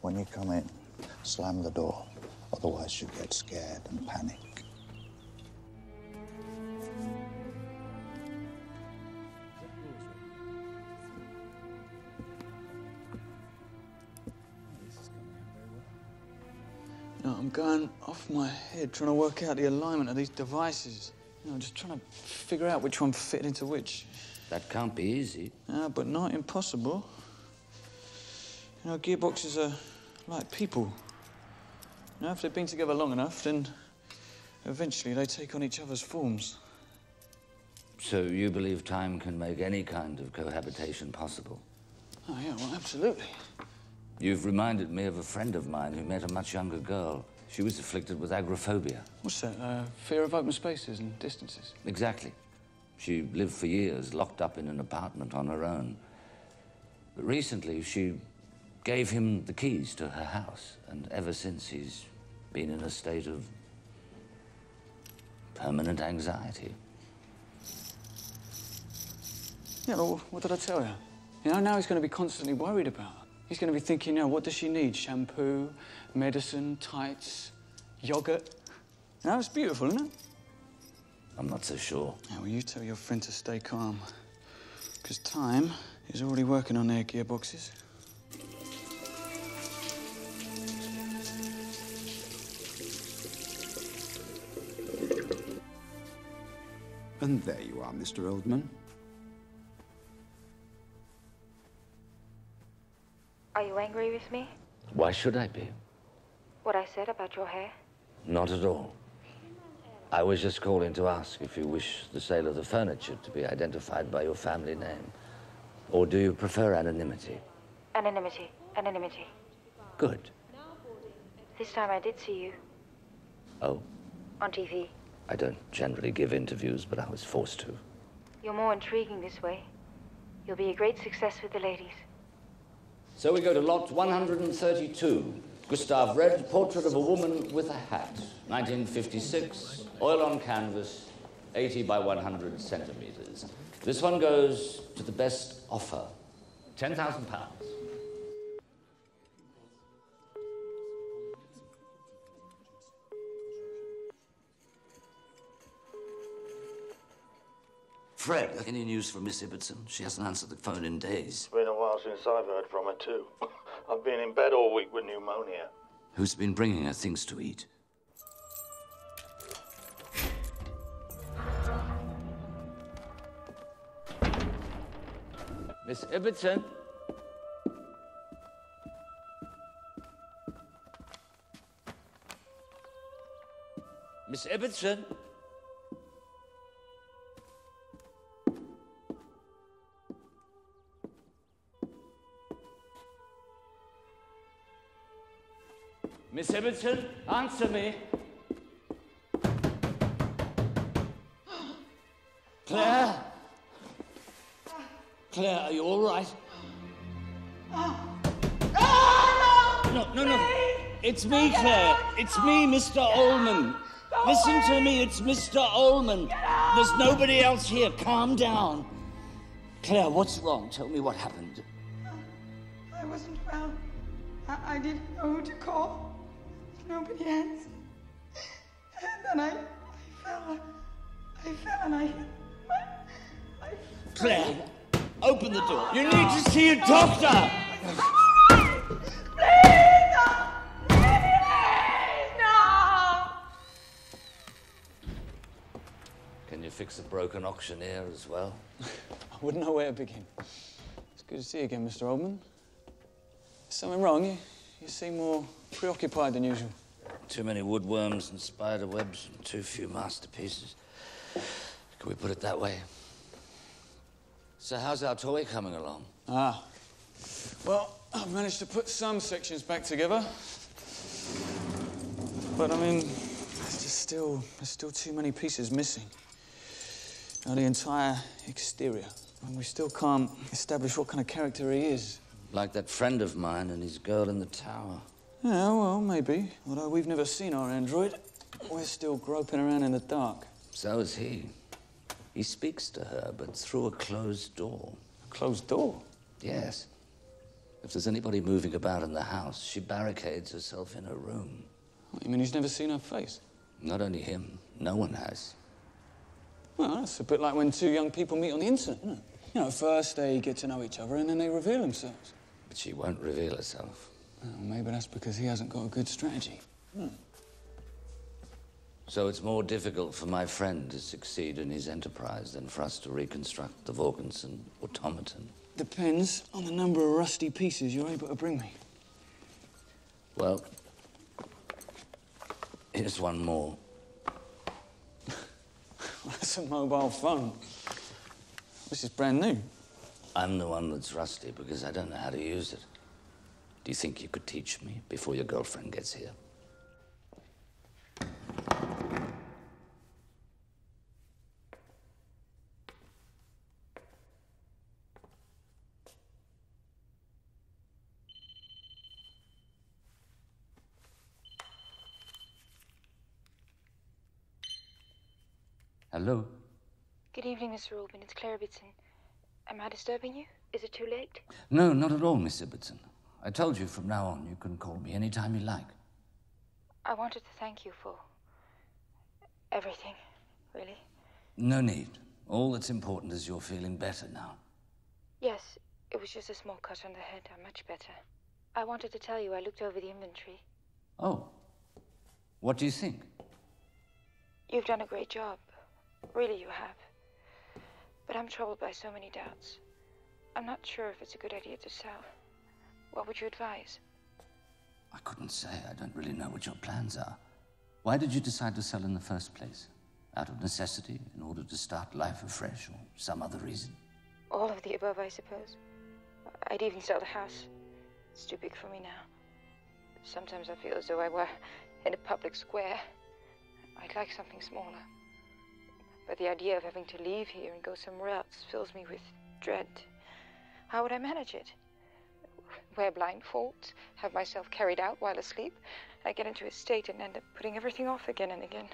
When you come in, slam the door. Otherwise, you get scared and panic. Know, I'm going off my head trying to work out the alignment of these devices. You know, just trying to figure out which one fit into which. That can't be easy. Yeah, but not impossible. You know, gearboxes are like people. You know, if they've been together long enough, then eventually they take on each other's forms. So you believe time can make any kind of cohabitation possible? Oh, yeah, well, absolutely. You've reminded me of a friend of mine who met a much younger girl. She was afflicted with agoraphobia. What's that? Uh, fear of open spaces and distances? Exactly. She lived for years locked up in an apartment on her own. But recently, she gave him the keys to her house, and ever since, he's been in a state of permanent anxiety. Yeah, well, what did I tell you? You know, now he's going to be constantly worried about her. He's going to be thinking, you know, what does she need? Shampoo, medicine, tights, yogurt. Now it's beautiful, isn't it? I'm not so sure. Now, will you tell your friend to stay calm. Because time is already working on their gearboxes. And there you are, Mr. Oldman. Are you angry with me? Why should I be? What I said about your hair? Not at all. I was just calling to ask if you wish the sale of the furniture to be identified by your family name. Or do you prefer anonymity? Anonymity. Anonymity. Good. This time I did see you Oh, on TV. I don't generally give interviews, but I was forced to. You're more intriguing this way. You'll be a great success with the ladies. So we go to lot 132. Gustav Red, Portrait of a Woman with a Hat. 1956, oil on canvas, 80 by 100 centimeters. This one goes to the best offer, 10,000 pounds. Fred, any news from Miss Ibbotson? She hasn't answered the phone in days. It's been a while since I've heard from her, too. I've been in bed all week with pneumonia. Who's been bringing her things to eat? Miss Ibbotson? Miss Ibbotson? Miss Ibbotson, answer me. Claire? Claire, are you all right? No, no, no. It's me, Claire. It's me, Mr. Oldman. Listen to me, it's Mr. Oldman. There's nobody else here. Calm down. Claire, what's wrong? Tell me what happened. I wasn't well. I, I didn't know who to call. Nobody answered. And then I, I fell. I fell and I hit my. I Claire, open the door. You need to see a doctor. Please! No. Can you fix a broken auctioneer as well? (laughs) I wouldn't know where to begin. It's good to see you again, Mr. Oldman. Is something wrong? You, seem more preoccupied than usual. Too many woodworms and spider webs and too few masterpieces. Can we put it that way? So how's our toy coming along? Ah. Well, I've managed to put some sections back together. But I mean, there's just still there's still too many pieces missing. Now, the entire exterior. And we still can't establish what kind of character he is. Like that friend of mine and his girl in the tower. Yeah, well, maybe. Although we've never seen our android, we're still groping around in the dark. So is he. He speaks to her, but through a closed door. A closed door? Yes. If there's anybody moving about in the house, she barricades herself in her room. What, you mean he's never seen her face? Not only him, no one has. Well, that's a bit like when two young people meet on the internet, isn't it? You know, first they get to know each other and then they reveal themselves. But she won't reveal herself. Well, maybe that's because he hasn't got a good strategy. Hmm. So it's more difficult for my friend to succeed in his enterprise than for us to reconstruct the Vaucanson automaton. Depends on the number of rusty pieces you're able to bring me. Well, here's one more. (laughs) That's a mobile phone. This is brand new. I'm the one that's rusty because I don't know how to use it. Do you think you could teach me before your girlfriend gets here? Hello? Good evening, Mr. Rubin. It's Claire Ibbotson. Am I disturbing you? Is it too late? No, not at all, Miss Ibbotson. I told you from now on you can call me any time you like. I wanted to thank you for everything, really. No need. All that's important is you're feeling better now. Yes, it was just a small cut on the head. I'm much better. I wanted to tell you I looked over the inventory. Oh. What do you think? You've done a great job. Really, you have. But I'm troubled by so many doubts. I'm not sure if it's a good idea to sell. What would you advise? I couldn't say. I don't really know what your plans are. Why did you decide to sell in the first place? Out of necessity, in order to start life afresh, or some other reason? All of the above, I suppose. I'd even sell the house. It's too big for me now. Sometimes I feel as though I were in a public square. I'd like something smaller. But the idea of having to leave here and go somewhere else fills me with dread. How would I manage it? Wear blindfolds, have myself carried out while asleep. I get into a state and end up putting everything off again and again.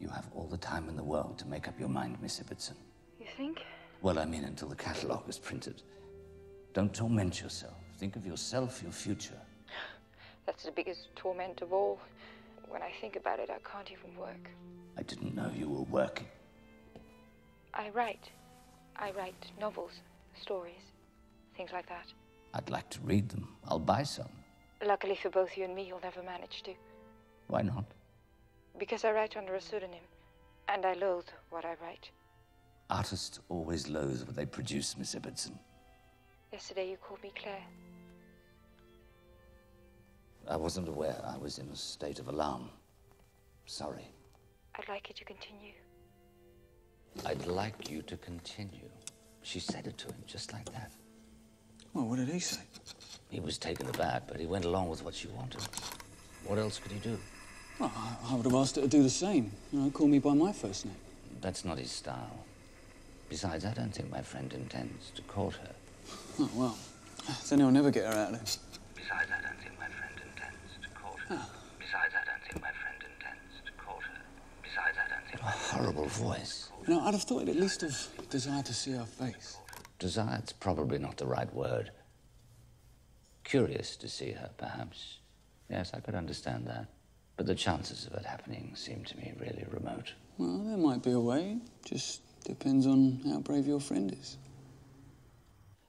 You have all the time in the world to make up your mind, Miss Ibbotson. You think? Well, I mean, until the catalogue is printed. Don't torment yourself. Think of yourself, your future. (gasps) That's the biggest torment of all. When I think about it, I can't even work. I didn't know you were working. I write. I write novels, stories, things like that. I'd like to read them. I'll buy some. Luckily for both you and me, you'll never manage to. Why not? Because I write under a pseudonym, and I loathe what I write. Artists always loathe what they produce, Miss Ibbotson. Yesterday you called me Claire. I wasn't aware I was in a state of alarm. Sorry. I'd like you to continue. I'd like you to continue. She said it to him just like that. Well, what did he say? He was taken aback, but he went along with what she wanted. What else could he do? Well, I, I would have asked her to do the same. You know, call me by my first name. That's not his style. Besides, I don't think my friend intends to court her. Oh, well, Then he'll never get her out of there. Besides, I don't think my friend intends to court her. Besides, I don't think my friend intends to court her. Besides, I don't think. What A horrible voice. You know, I'd have thought he'd at least have desired to see her face. Desired's probably not the right word. Curious to see her, perhaps. Yes, I could understand that. But the chances of it happening seem to me really remote. Well, there might be a way. Just depends on how brave your friend is.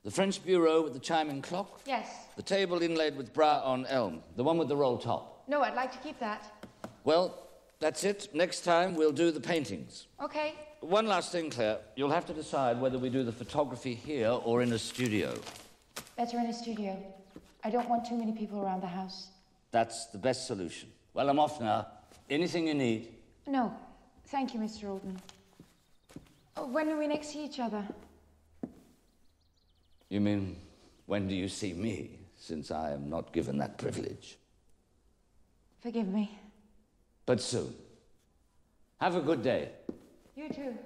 The French bureau with the chiming clock, Yes. the table inlaid with bras on elm, the one with the roll top. No, I'd like to keep that. Well, that's it. Next time we'll do the paintings. Okay. One last thing, Claire. You'll have to decide whether we do the photography here or in a studio. Better in a studio. I don't want too many people around the house. That's the best solution. Well, I'm off now. Anything you need. No. Thank you, Mr. Oldman. Oh, when do we next see each other? You mean, when do you see me, since I am not given that privilege? Forgive me. But soon. Have a good day. You too.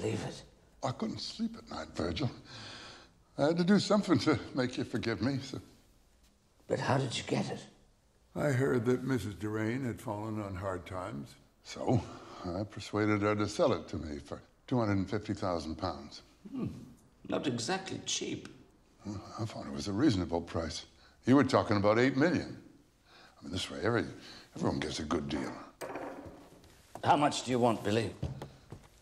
Believe it. I couldn't sleep at night, Virgil. I had to do something to make you forgive me. So. But how did you get it? I heard that Mrs. Durain had fallen on hard times. So I persuaded her to sell it to me for 250,000 pounds. Hmm. Not exactly cheap. Well, I thought it was a reasonable price. You were talking about eight million. I mean, this way, every, everyone gets a good deal. How much do you want, Billy?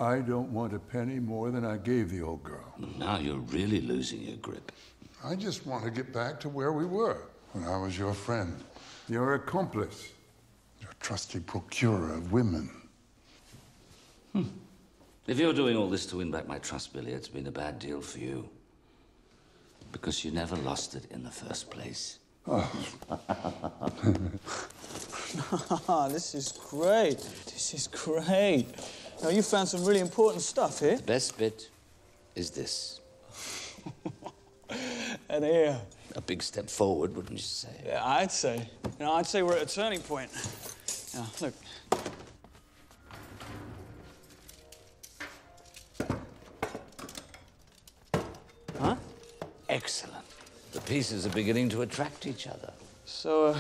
I don't want a penny more than I gave the old girl. Now you're really losing your grip. I just want to get back to where we were when I was your friend, your accomplice, your trusty procurer of women. Hmm. If you're doing all this to win back my trust, Billy, it's been a bad deal for you. Because you never lost it in the first place. Oh. (laughs) this is great. This is great. Now, you found some really important stuff here. The best bit is this. (laughs) And here. A big step forward, wouldn't you say? Yeah, I'd say. You know, I'd say we're at a turning point. Now, look. Huh? Excellent. The pieces are beginning to attract each other. So, uh,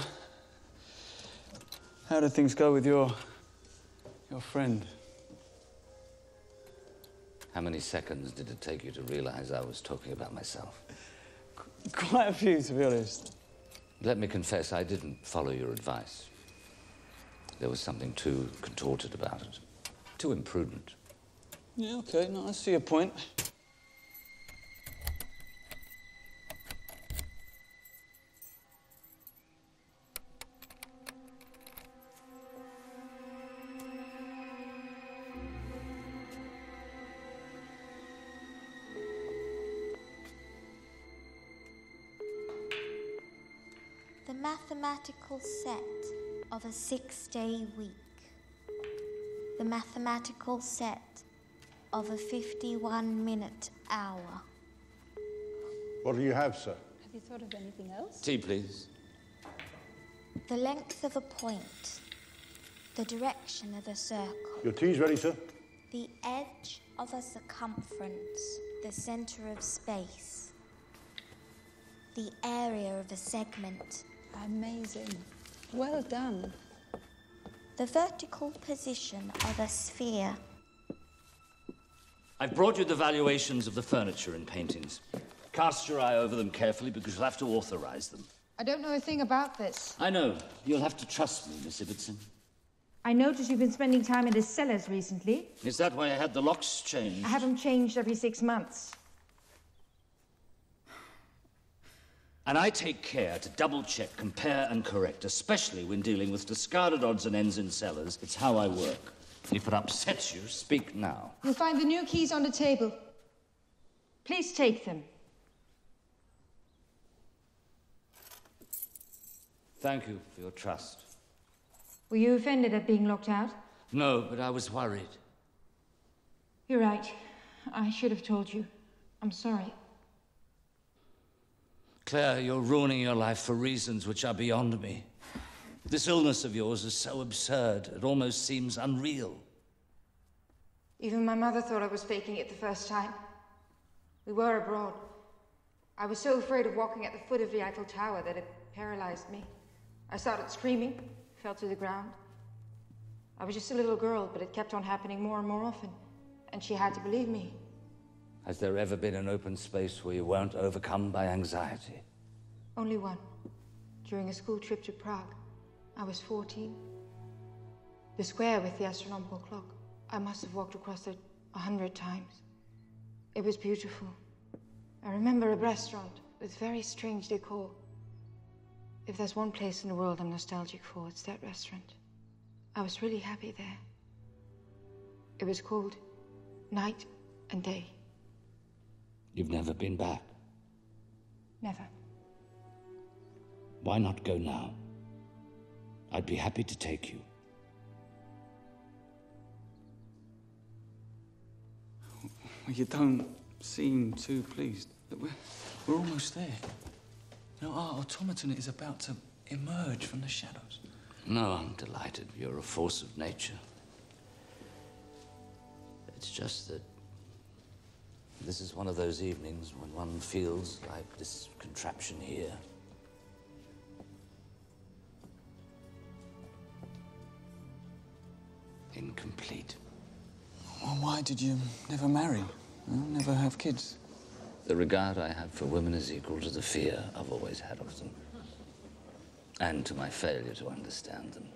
how did things go with your your friend? How many seconds did it take you to realize I was talking about myself? Quite a few, to be honest. Let me confess, I didn't follow your advice. There was something too contorted about it, too imprudent. Yeah, okay. No, I see your point. Mathematical set of a six day week. The mathematical set of a 51 minute hour. What do you have, sir? Have you thought of anything else? Tea, please. The length of a point. The direction of a circle. Your tea's ready, sir. The edge of a circumference. The center of space. The area of a segment. Amazing. Well done. The vertical position of a sphere. I've brought you the valuations of the furniture and paintings. Cast your eye over them carefully because you'll have to authorize them. I don't know a thing about this. I know. You'll have to trust me, Miss Ibbotson. I notice you've been spending time in the cellars recently. Is that why I had the locks changed? I have them changed every six months. And I take care to double check, compare, and correct, especially when dealing with discarded odds and ends in cellars. It's how I work. If it upsets you, speak now. You'll find the new keys on the table. Please take them. Thank you for your trust. Were you offended at being locked out? No, but I was worried. You're right. I should have told you. I'm sorry. Claire, you're ruining your life for reasons which are beyond me. This illness of yours is so absurd, it almost seems unreal. Even my mother thought I was faking it the first time. We were abroad. I was so afraid of walking at the foot of the Eiffel Tower that it paralyzed me. I started screaming, fell to the ground. I was just a little girl, but it kept on happening more and more often. And she had to believe me. Has there ever been an open space where you weren't overcome by anxiety? Only one. During a school trip to Prague. I was 14. The square with the astronomical clock. I must have walked across it a hundred times. It was beautiful. I remember a restaurant with very strange decor. If there's one place in the world I'm nostalgic for, it's that restaurant. I was really happy there. It was called Night and Day. You've never been back. Never. Why not go now? I'd be happy to take you. Well, you don't seem too pleased. Look, We're, we're almost there. You know, our automaton is about to emerge from the shadows. No, I'm delighted. You're a force of nature. It's just that this is one of those evenings when one feels like this contraption here. Incomplete. Well, why did you never marry? Never have kids? The regard I have for women is equal to the fear I've always had of them. And to my failure to understand them.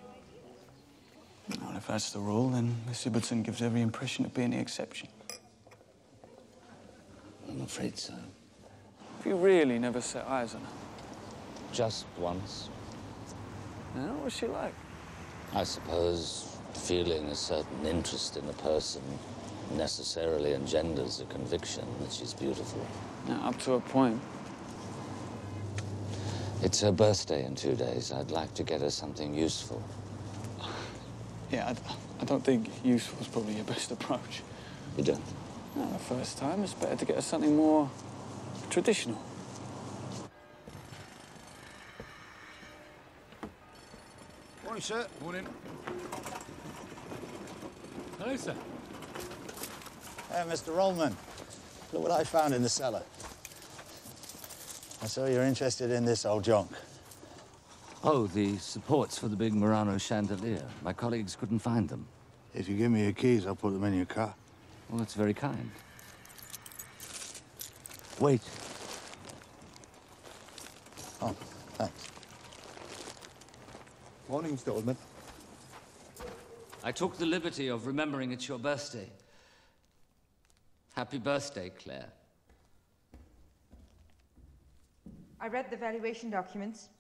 Well, if that's the rule, then Miss Ibbotson gives every impression of being the exception. I'm afraid so. Have you really never set eyes on her? Just once. Now, what was she like? I suppose feeling a certain interest in a person necessarily engenders a conviction that she's beautiful. Now, up to a point. It's her birthday in two days. I'd like to get her something useful. (sighs) Yeah, I, I don't think useful is probably your best approach. You don't? No, the first time, it's better to get her something more traditional. Morning, sir. Morning. Hello, sir. Uh, hey, Mr. Oldman. Look what I found in the cellar. I saw you're interested in this old junk. Oh, the supports for the big Murano chandelier. My colleagues couldn't find them. If you give me your keys, I'll put them in your car. Well, that's very kind. Wait. Oh, thanks. Morning, Mr. Oldman. I took the liberty of remembering it's your birthday. Happy birthday, Claire. I read the valuation documents.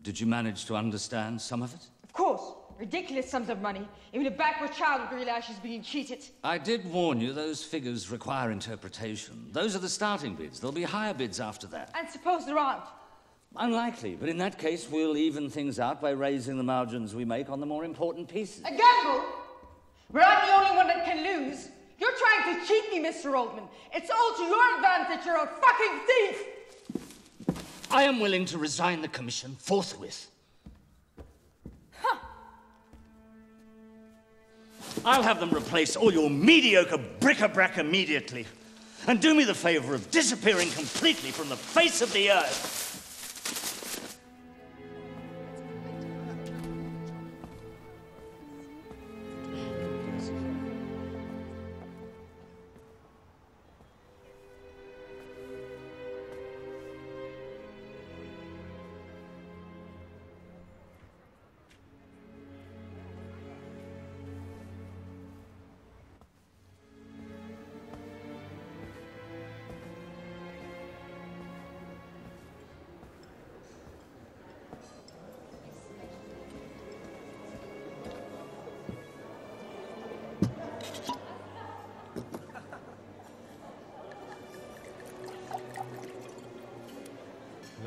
Did you manage to understand some of it? Of course. Ridiculous sums of money. Even a backward child would realize she's being cheated. I did warn you those figures require interpretation. Those are the starting bids. There'll be higher bids after that. And suppose there aren't. Unlikely, but in that case, we'll even things out by raising the margins we make on the more important pieces. A gamble? Where I'm the only one that can lose? You're trying to cheat me, Mr. Oldman. It's all to your advantage. You're a fucking thief. I am willing to resign the commission forthwith. I'll have them replace all your mediocre bric-a-brac immediately. And do me the favor of disappearing completely from the face of the earth.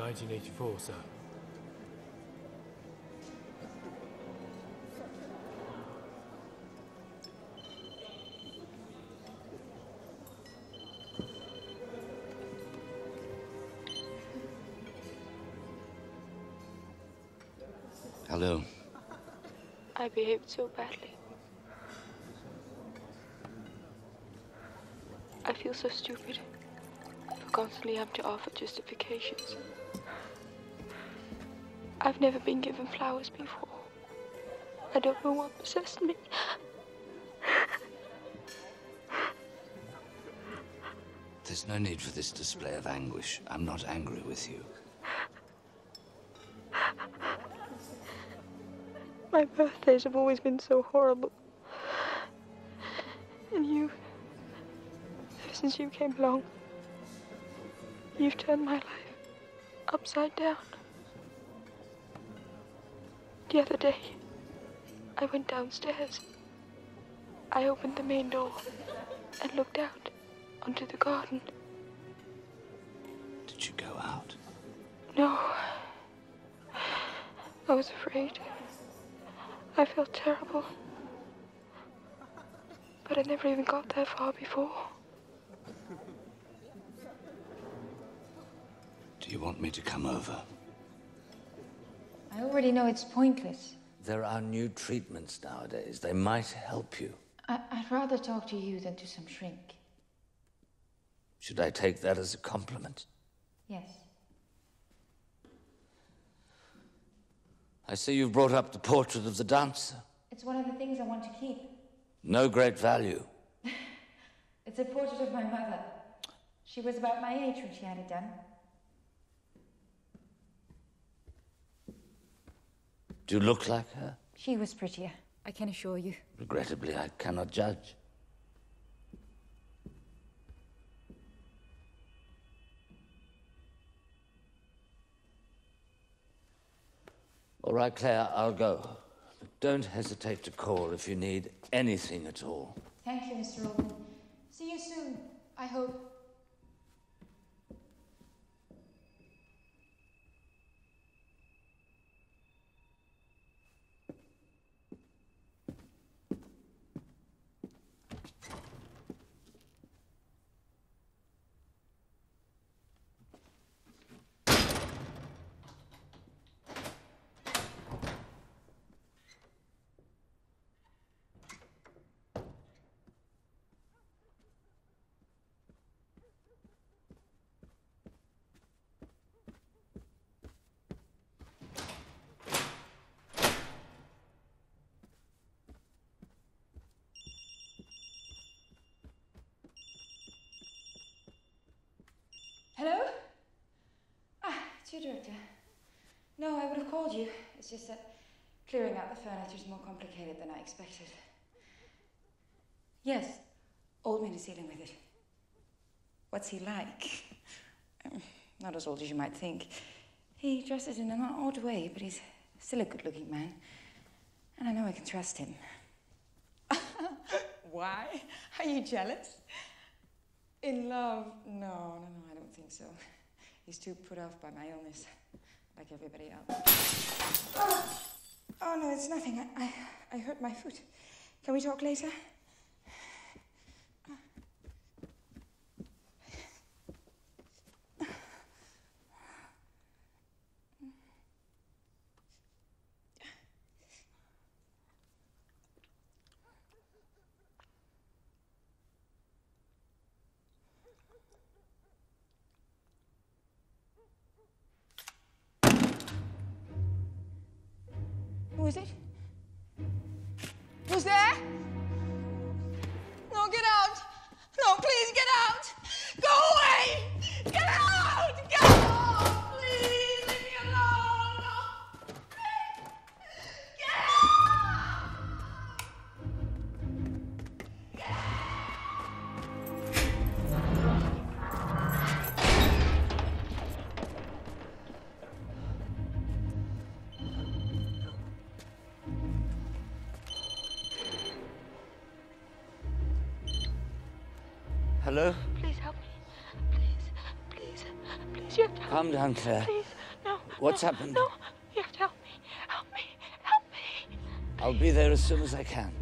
Nineteen eighty-four, sir. Hello. I behaved so badly. I feel so stupid for constantly having to offer justifications. I've never been given flowers before. I don't know what possessed me. There's no need for this display of anguish. I'm not angry with you. My birthdays have always been so horrible. And you, ever since you came along, you've turned my life upside down. The other day, I went downstairs. I opened the main door and looked out onto the garden. Did you go out? No. I was afraid. I felt terrible. But I never even got that far before. Do you want me to come over? I already know it's pointless. There are new treatments nowadays. They might help you. I- I'd rather talk to you than to some shrink. Should I take that as a compliment? Yes. I see you've brought up the portrait of the dancer. It's one of the things I want to keep. No great value. (laughs) It's a portrait of my mother. She was about my age when she had it done. Do you look like her? She was prettier, I can assure you. Regrettably, I cannot judge. All right, Claire, I'll go. But don't hesitate to call if you need anything at all. Thank you, Mr. Oldman. See you soon, I hope. Hello? Your director. No, I would have called you. It's just that clearing out the furniture is more complicated than I expected. Yes, Oldman is dealing with it. What's he like? (laughs) Not as old as you might think. He dresses in an odd way, but he's still a good looking man. And I know I can trust him. (laughs) Why? Are you jealous? In love? No, no, no, I don't think so. He's too put off by my illness. like everybody else. Oh, oh no, it's nothing. I, I, I hurt my foot. Can we talk later? Hello? Please help me. Please, please, please, you have to help Calm down, Claire. Please, no. What's no, happened? No, you have to help me. Help me. Help me. I'll be there as soon as I can.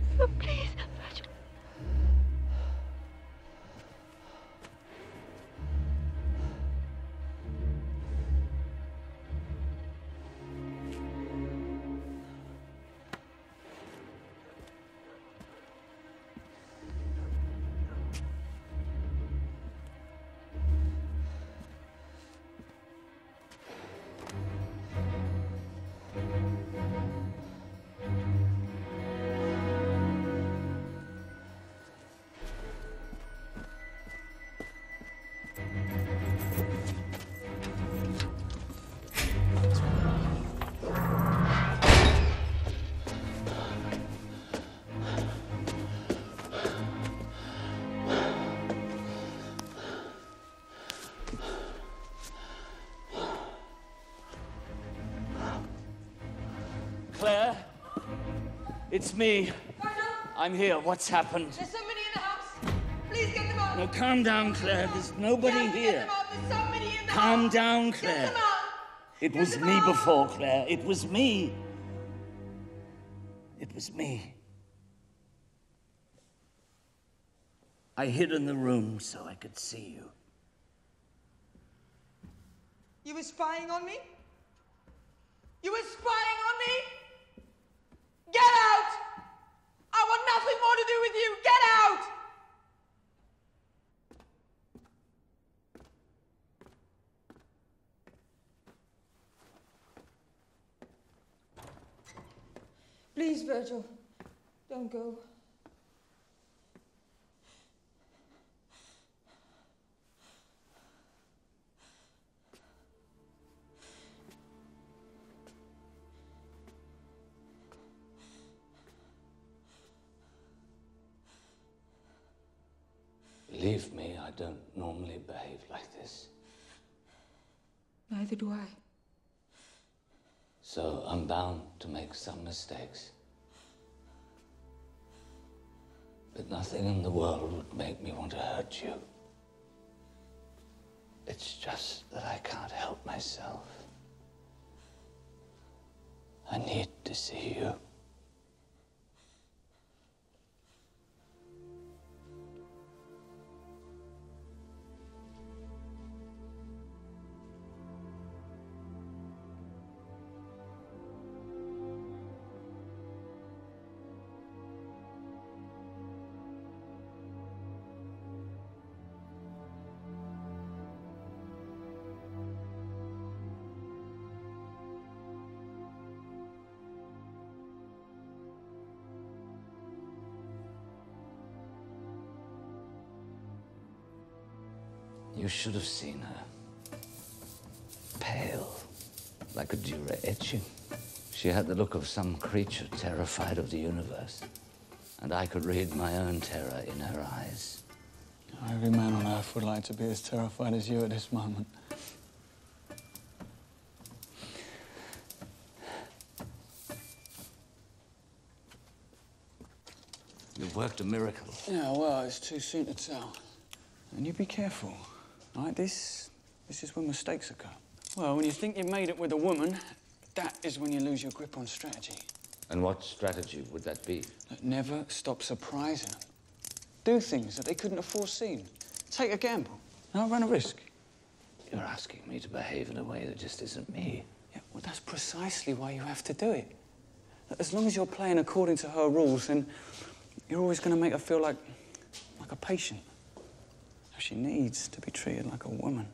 It's me. I'm here. What's happened? There's somebody in the house. Please get them out. No, calm down, Claire. There's nobody Yes, Get here. them out. There's somebody in the Calm house. down, Get Claire. them out. It was me before, Claire. It was me. It was me. I hid in the room so I could see you. You were spying on me? You were spying on me? Get out! I want nothing more to do with you. Get out! Please, Virgil, don't go. Believe me, I don't normally behave like this. Neither do I. So I'm bound to make some mistakes. Nothing in the world would make me want to hurt you. It's just that I can't help myself. I need to see you. Should have seen her. Pale, like a Dürer etching. She had the look of some creature terrified of the universe. And I could read my own terror in her eyes. Every man on earth would like to be as terrified as you at this moment. You've worked a miracle. Yeah, well, it's too soon to tell. And you be careful, right? This, this is when mistakes occur. Well, when you think you've made it with a woman, that is when you lose your grip on strategy. And what strategy would that be? That never stop surprising them. Do things that they couldn't have foreseen. Take a gamble. Now run a risk. You're asking me to behave in a way that just isn't me. Yeah, well, that's precisely why you have to do it. As long as you're playing according to her rules, then you're always going to make her feel like, like a patient. She needs to be treated like a woman.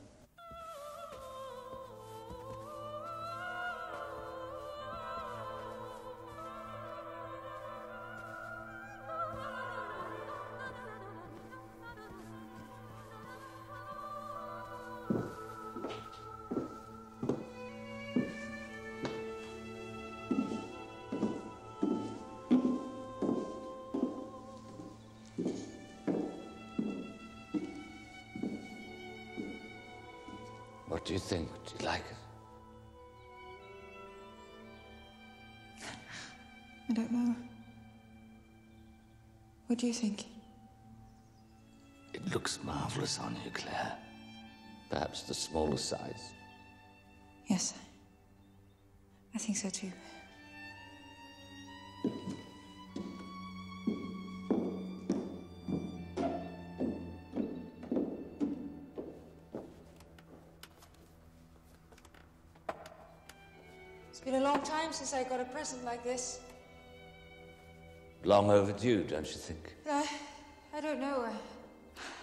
What do you think? It looks marvelous on you, Claire. Perhaps the smaller size. Yes. I think so too. It's been a long time since I got a present like this. Long overdue, don't you think? I, I don't know. I,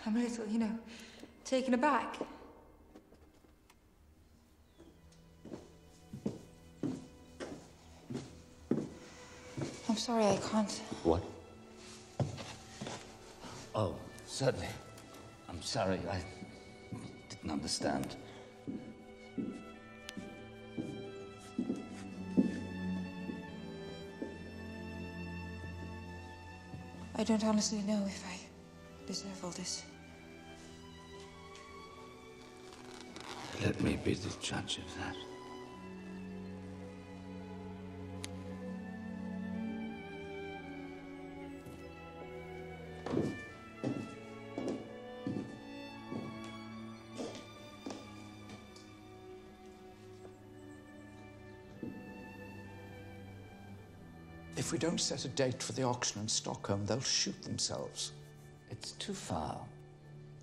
I'm a little, you know, taken aback. I'm sorry I can't. What? Oh, certainly. I'm sorry, I didn't understand. I don't honestly know if I deserve all this. Let me be the judge of that. Don't set a date for the auction in Stockholm, they'll shoot themselves. It's too far.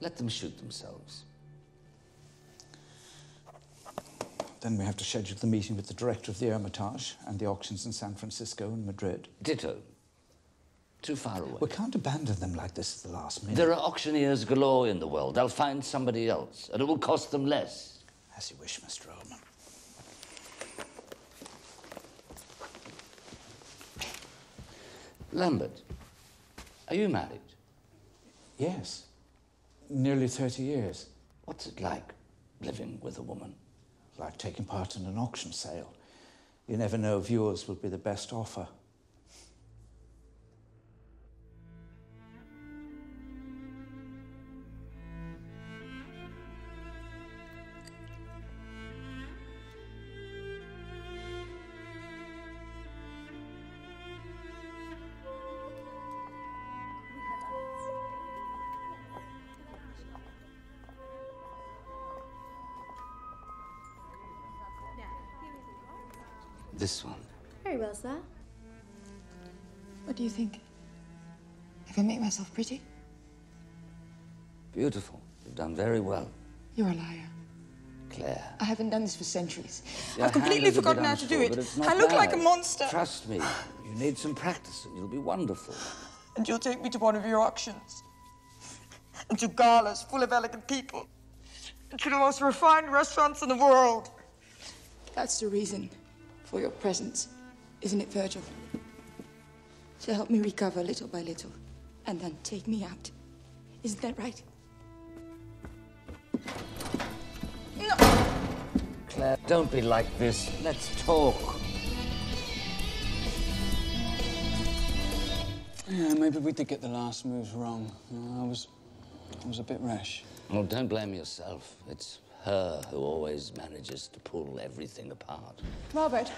Let them shoot themselves. Then we have to schedule the meeting with the director of the Hermitage and the auctions in San Francisco and Madrid. Ditto. Too far away. We can't abandon them like this at the last minute. There are auctioneers galore in the world. They'll find somebody else, and it will cost them less. As you wish, Mr. Oldman. Lambert, are you married? Yes. Nearly 30 years. What's it like living with a woman? Like taking part in an auction sale. You never know if yours will be the best offer. Have I made myself pretty? Beautiful. You've done very well, You're a liar. Claire. I haven't done this for centuries. Your I've completely forgotten how to do it. but it's not I look like a monster. Trust me. You need some practice, and you'll be wonderful. And you'll take me to one of your auctions. And to galas full of elegant people. And to the most refined restaurants in the world. That's the reason for your presence, isn't it, Virgil? To help me recover little by little. And then take me out. Isn't that right? No. Claire, don't be like this. Let's talk. Yeah, maybe we did get the last moves wrong. I was, I was a bit rash. Well, don't blame yourself. It's her who always manages to pull everything apart. Robert,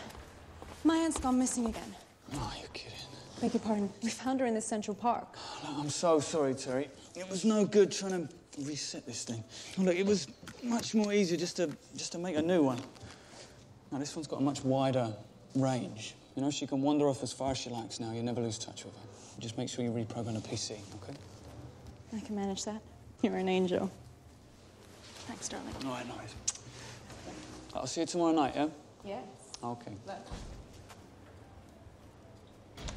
my aunt's gone missing again. Oh, you're kidding. Beg your pardon. We found her in the Central Park. Oh, look, I'm so sorry, Terry. It was no good trying to reset this thing. Oh, look, it was much more easier just to just to make a new one. Now this one's got a much wider range. You know, she can wander off as far as she likes now. You never lose touch with her. Just make sure you reprogram the PC, okay? I can manage that. You're an angel. Thanks, darling. All right, nice. I'll see you tomorrow night, yeah? Yes. Okay.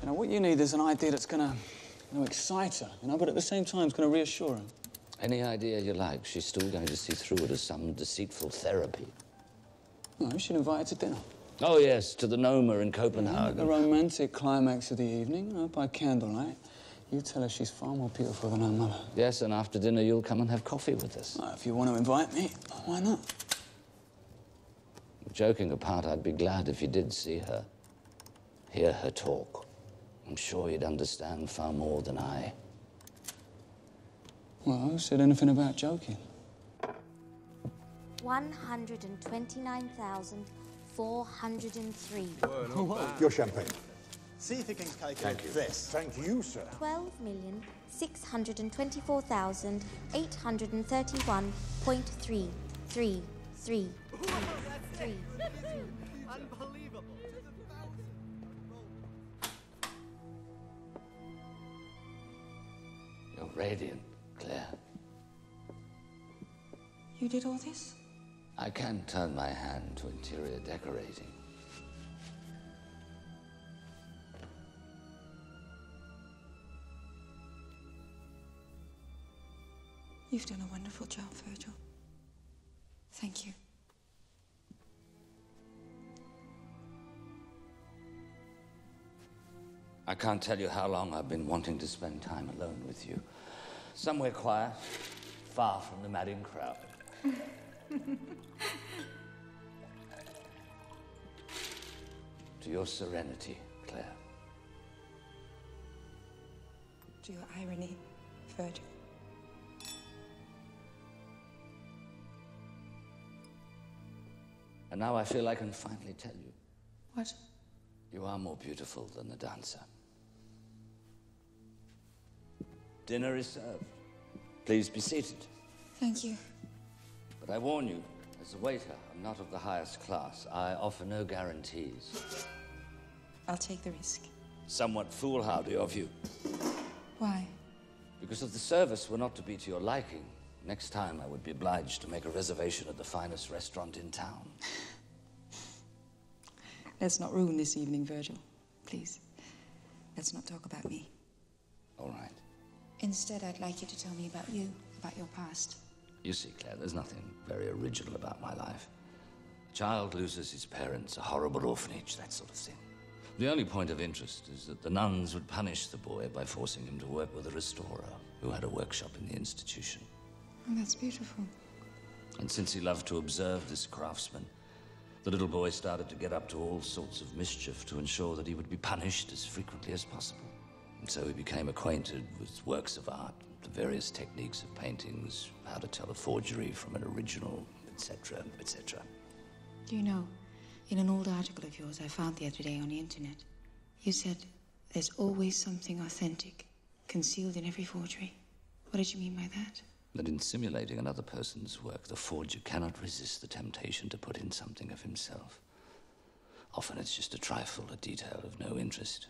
You know, what you need is an idea that's gonna, you know, excite her, you know, but at the same time, it's gonna reassure her. Any idea you like, she's still going to see through it as some deceitful therapy. No, you should invite her to dinner. Oh, yes, to the Noma in Copenhagen. The romantic climax of the evening, you know, by candlelight. You tell her she's far more beautiful than her mother. Yes, and after dinner you'll come and have coffee with us. Well, if you want to invite me, why not? Joking apart, I'd be glad if you did see her, hear her talk. I'm sure you'd understand far more than I. Well, who said anything about joking? 129,403. Your champagne. See if you can calculate Thank this. Thank you, sir. 12,624,831.333. Unbelievable. Radiant, Claire. You did all this? I can't turn my hand to interior decorating. You've done a wonderful job, Virgil. Thank you. I can't tell you how long I've been wanting to spend time alone with you. Somewhere quiet, far from the madding crowd. (laughs) to your serenity, Claire. To your irony, Virgil. And now I feel I can finally tell you. What? You are more beautiful than the dancer. Dinner is served. Please be seated. Thank you. But I warn you, as a waiter, I'm not of the highest class. I offer no guarantees. I'll take the risk. Somewhat foolhardy of you. Why? Because if the service were not to be to your liking, next time I would be obliged to make a reservation at the finest restaurant in town. (sighs) Let's not ruin this evening, Virgil. Please. Let's not talk about me. All right. Instead, I'd like you to tell me about you, about your past. You see, Claire, there's nothing very original about my life. A child loses his parents, a horrible orphanage, that sort of thing. The only point of interest is that the nuns would punish the boy by forcing him to work with a restorer who had a workshop in the institution. Oh, that's beautiful. And since he loved to observe this craftsman, the little boy started to get up to all sorts of mischief to ensure that he would be punished as frequently as possible. And so he became acquainted with works of art, the various techniques of paintings, how to tell a forgery from an original, etc., etc. Do you know, in an old article of yours I found the other day on the internet, you said there's always something authentic concealed in every forgery. What did you mean by that? That in simulating another person's work, the forger cannot resist the temptation to put in something of himself. Often it's just a trifle, a detail of no interest.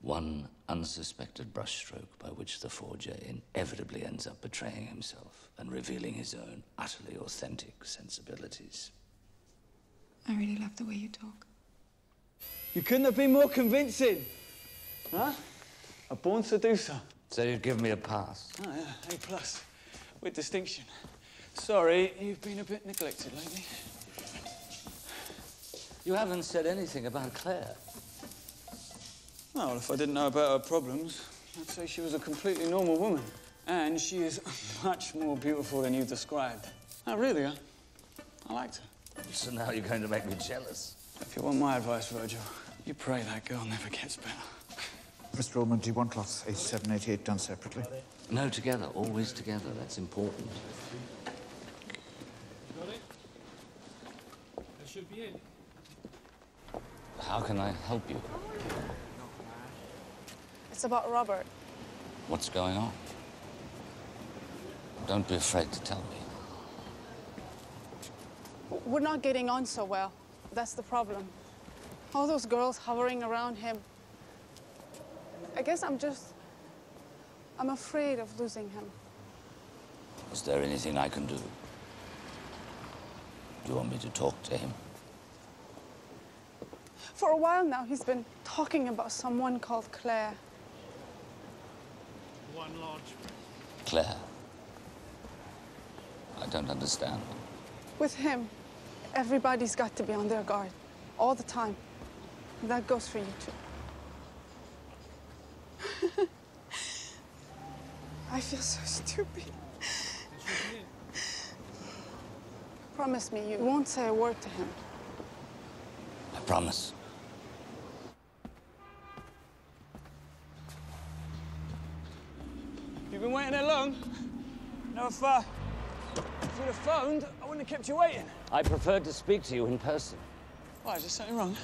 One unsuspected brushstroke by which the forger inevitably ends up betraying himself and revealing his own utterly authentic sensibilities. I really love the way you talk. You couldn't have been more convincing. Huh? A born seducer. So you'd give me a pass? Oh, yeah, A plus. With distinction. Sorry, you've been a bit neglected lately. You haven't said anything about Claire. Oh, Well, if I didn't know about her problems, I'd say she was a completely normal woman. And she is (laughs) much more beautiful than you described. Oh, really, huh? I liked her. So now you're going to make me jealous. If you want my advice, Virgil, you pray that girl never gets better. Mr. Oldman, do you want cloths 87, 88 done separately? No, together, always together. That's important. Got it? That should be it. How can I help you? It's about Robert. What's going on? Don't be afraid to tell me. We're not getting on so well. That's the problem. All those girls hovering around him. I guess I'm just. I'm afraid of losing him. Is there anything I can do? Do you want me to talk to him? For a while now, he's been talking about someone called Claire. One large. Claire? I don't understand. With him, everybody's got to be on their guard all the time. That goes for you too. (laughs) I feel so stupid. Promise me you won't say a word to him. I promise. You've been waiting there long? No, if, uh, if you'd have phoned, I wouldn't have kept you waiting. I preferred to speak to you in person. Why, is there something wrong?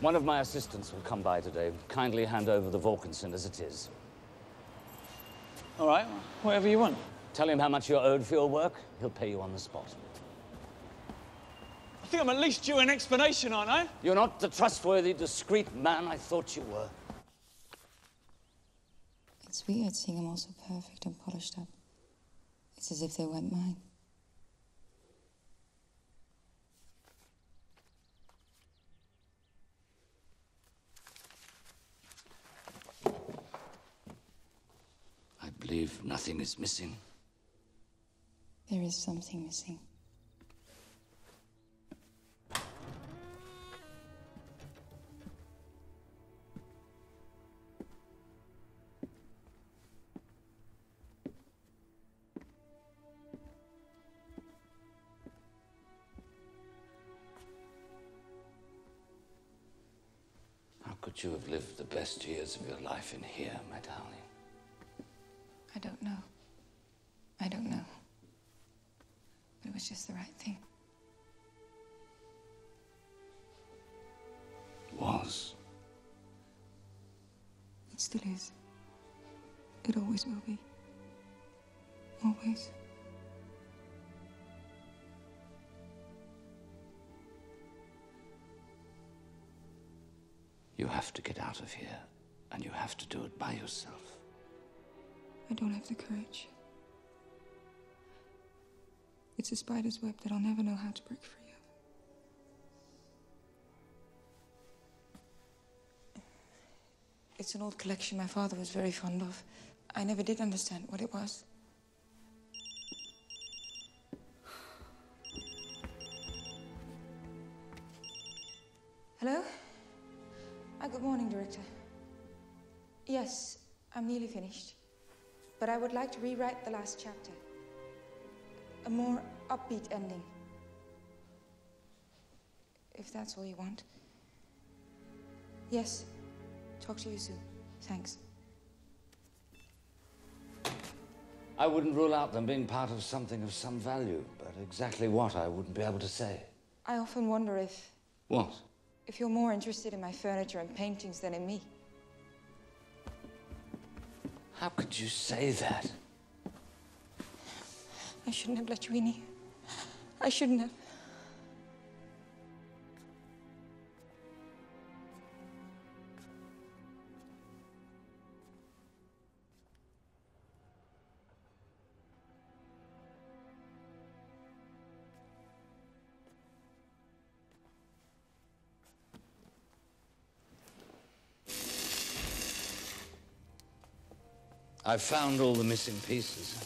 One of my assistants will come by today. Kindly hand over the Vaucanson as it is. All right, whatever you want. Tell him how much you're owed for your work. He'll pay you on the spot. I think I'm at least due an explanation, aren't I? You're not the trustworthy, discreet man I thought you were. It's weird seeing them all so perfect and polished up. It's as if they weren't mine. I believe nothing is missing. There is something missing. You have lived the best years of your life in here, my darling? I don't know. I don't know. But it was just the right thing. It was. It still is. It always will be. Always. You have to get out of here, and you have to do it by yourself. I don't have the courage. It's a spider's web that I'll never know how to break free of. It's an old collection my father was very fond of. I never did understand what it was. Yes, I'm nearly finished. But I would like to rewrite the last chapter. A more upbeat ending. If that's all you want. Yes. Talk to you soon. Thanks. I wouldn't rule out them being part of something of some value, but exactly what I wouldn't be able to say. I often wonder if What? if you're more interested in my furniture and paintings than in me. How could you say that? I shouldn't have let you in here. I shouldn't have. I've found all the missing pieces.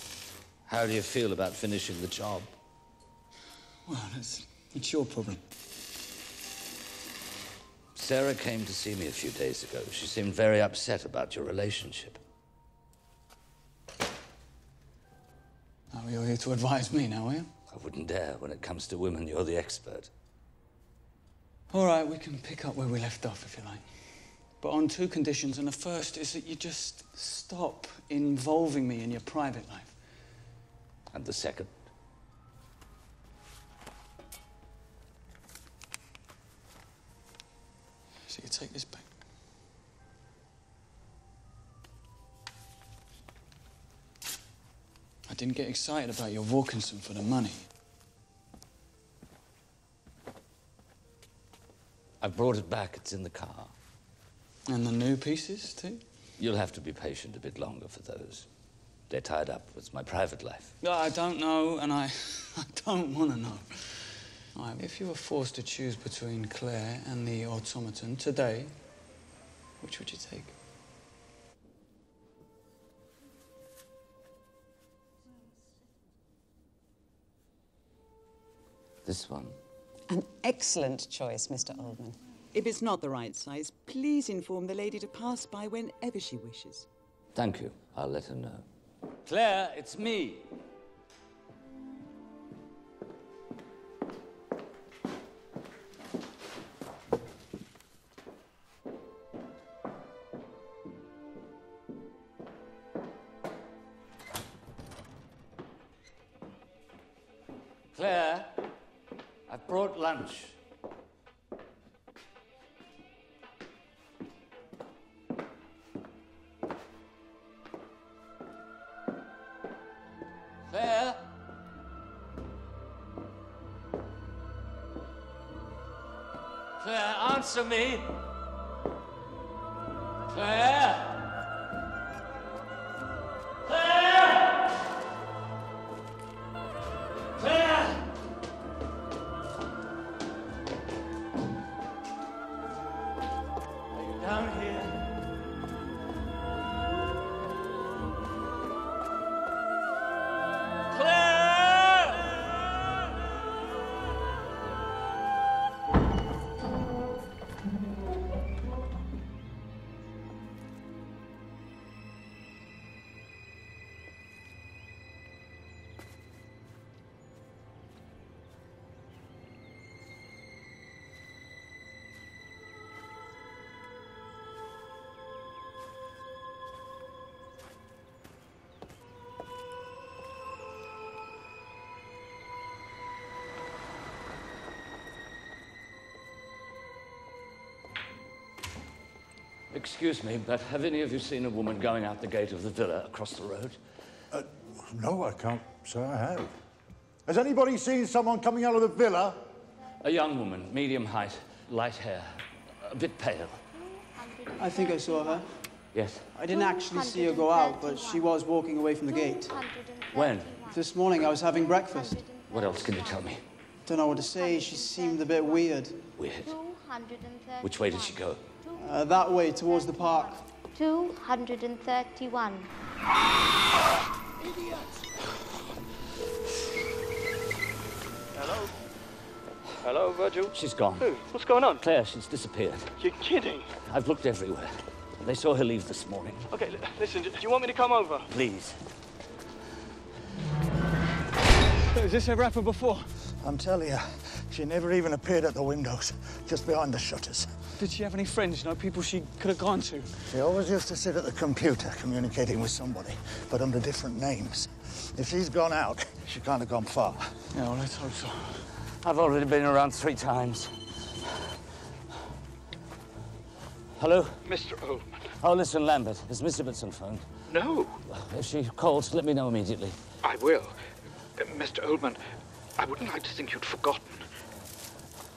How do you feel about finishing the job? Well, it's, it's your problem. Sarah came to see me a few days ago. She seemed very upset about your relationship. Oh, you're here to advise me now, are you? I wouldn't dare. When it comes to women, you're the expert. All right, we can pick up where we left off, if you like. But on two conditions, and the first is that you just stop involving me in your private life. And the second? So you take this back. I didn't get excited about your Vaucanson for the money. I've brought it back. It's in the car. And the new pieces, too? You'll have to be patient a bit longer for those. They're tied up with my private life. No, I don't know, and I, (laughs) I don't want to know. All right, if you were forced to choose between Claire and the automaton today, which would you take? This one. An excellent choice, Mr. Oldman. If it's not the right size, please inform the lady to pass by whenever she wishes. Thank you. I'll let her know. Claire, it's me. Answer me. Excuse me, but have any of you seen a woman going out the gate of the villa across the road? Uh, no, I can't say I have. Has anybody seen someone coming out of the villa? A young woman, medium height, light hair, a bit pale. I think I saw her. Yes. I didn't actually see her go out, but she was walking away from the gate. When? This morning I was having breakfast. What else can you tell me? Don't know what to say. She seemed a bit weird. Weird. Which way did she go? Uh, that way, towards the park. 231. Hello? Hello, Virgil? She's gone. Who? What's going on? Claire, she's disappeared. You're kidding. I've looked everywhere. They saw her leave this morning. Okay, l- listen, do you want me to come over? Please. Is this ever happened before? I'm telling you, she never even appeared at the windows, just behind the shutters. Did she have any friends, you know, people she could have gone to? She always used to sit at the computer communicating with somebody, but under different names. If she's gone out, she can't have gone far. Yeah, well, let's hope so. I've already been around three times. Hello? Mr. Oldman. Oh, listen, Lambert. Has Miss Ibbotson phoned? No, If she calls, let me know immediately. I will. Uh, Mr. Oldman, I wouldn't like to think you'd forgotten.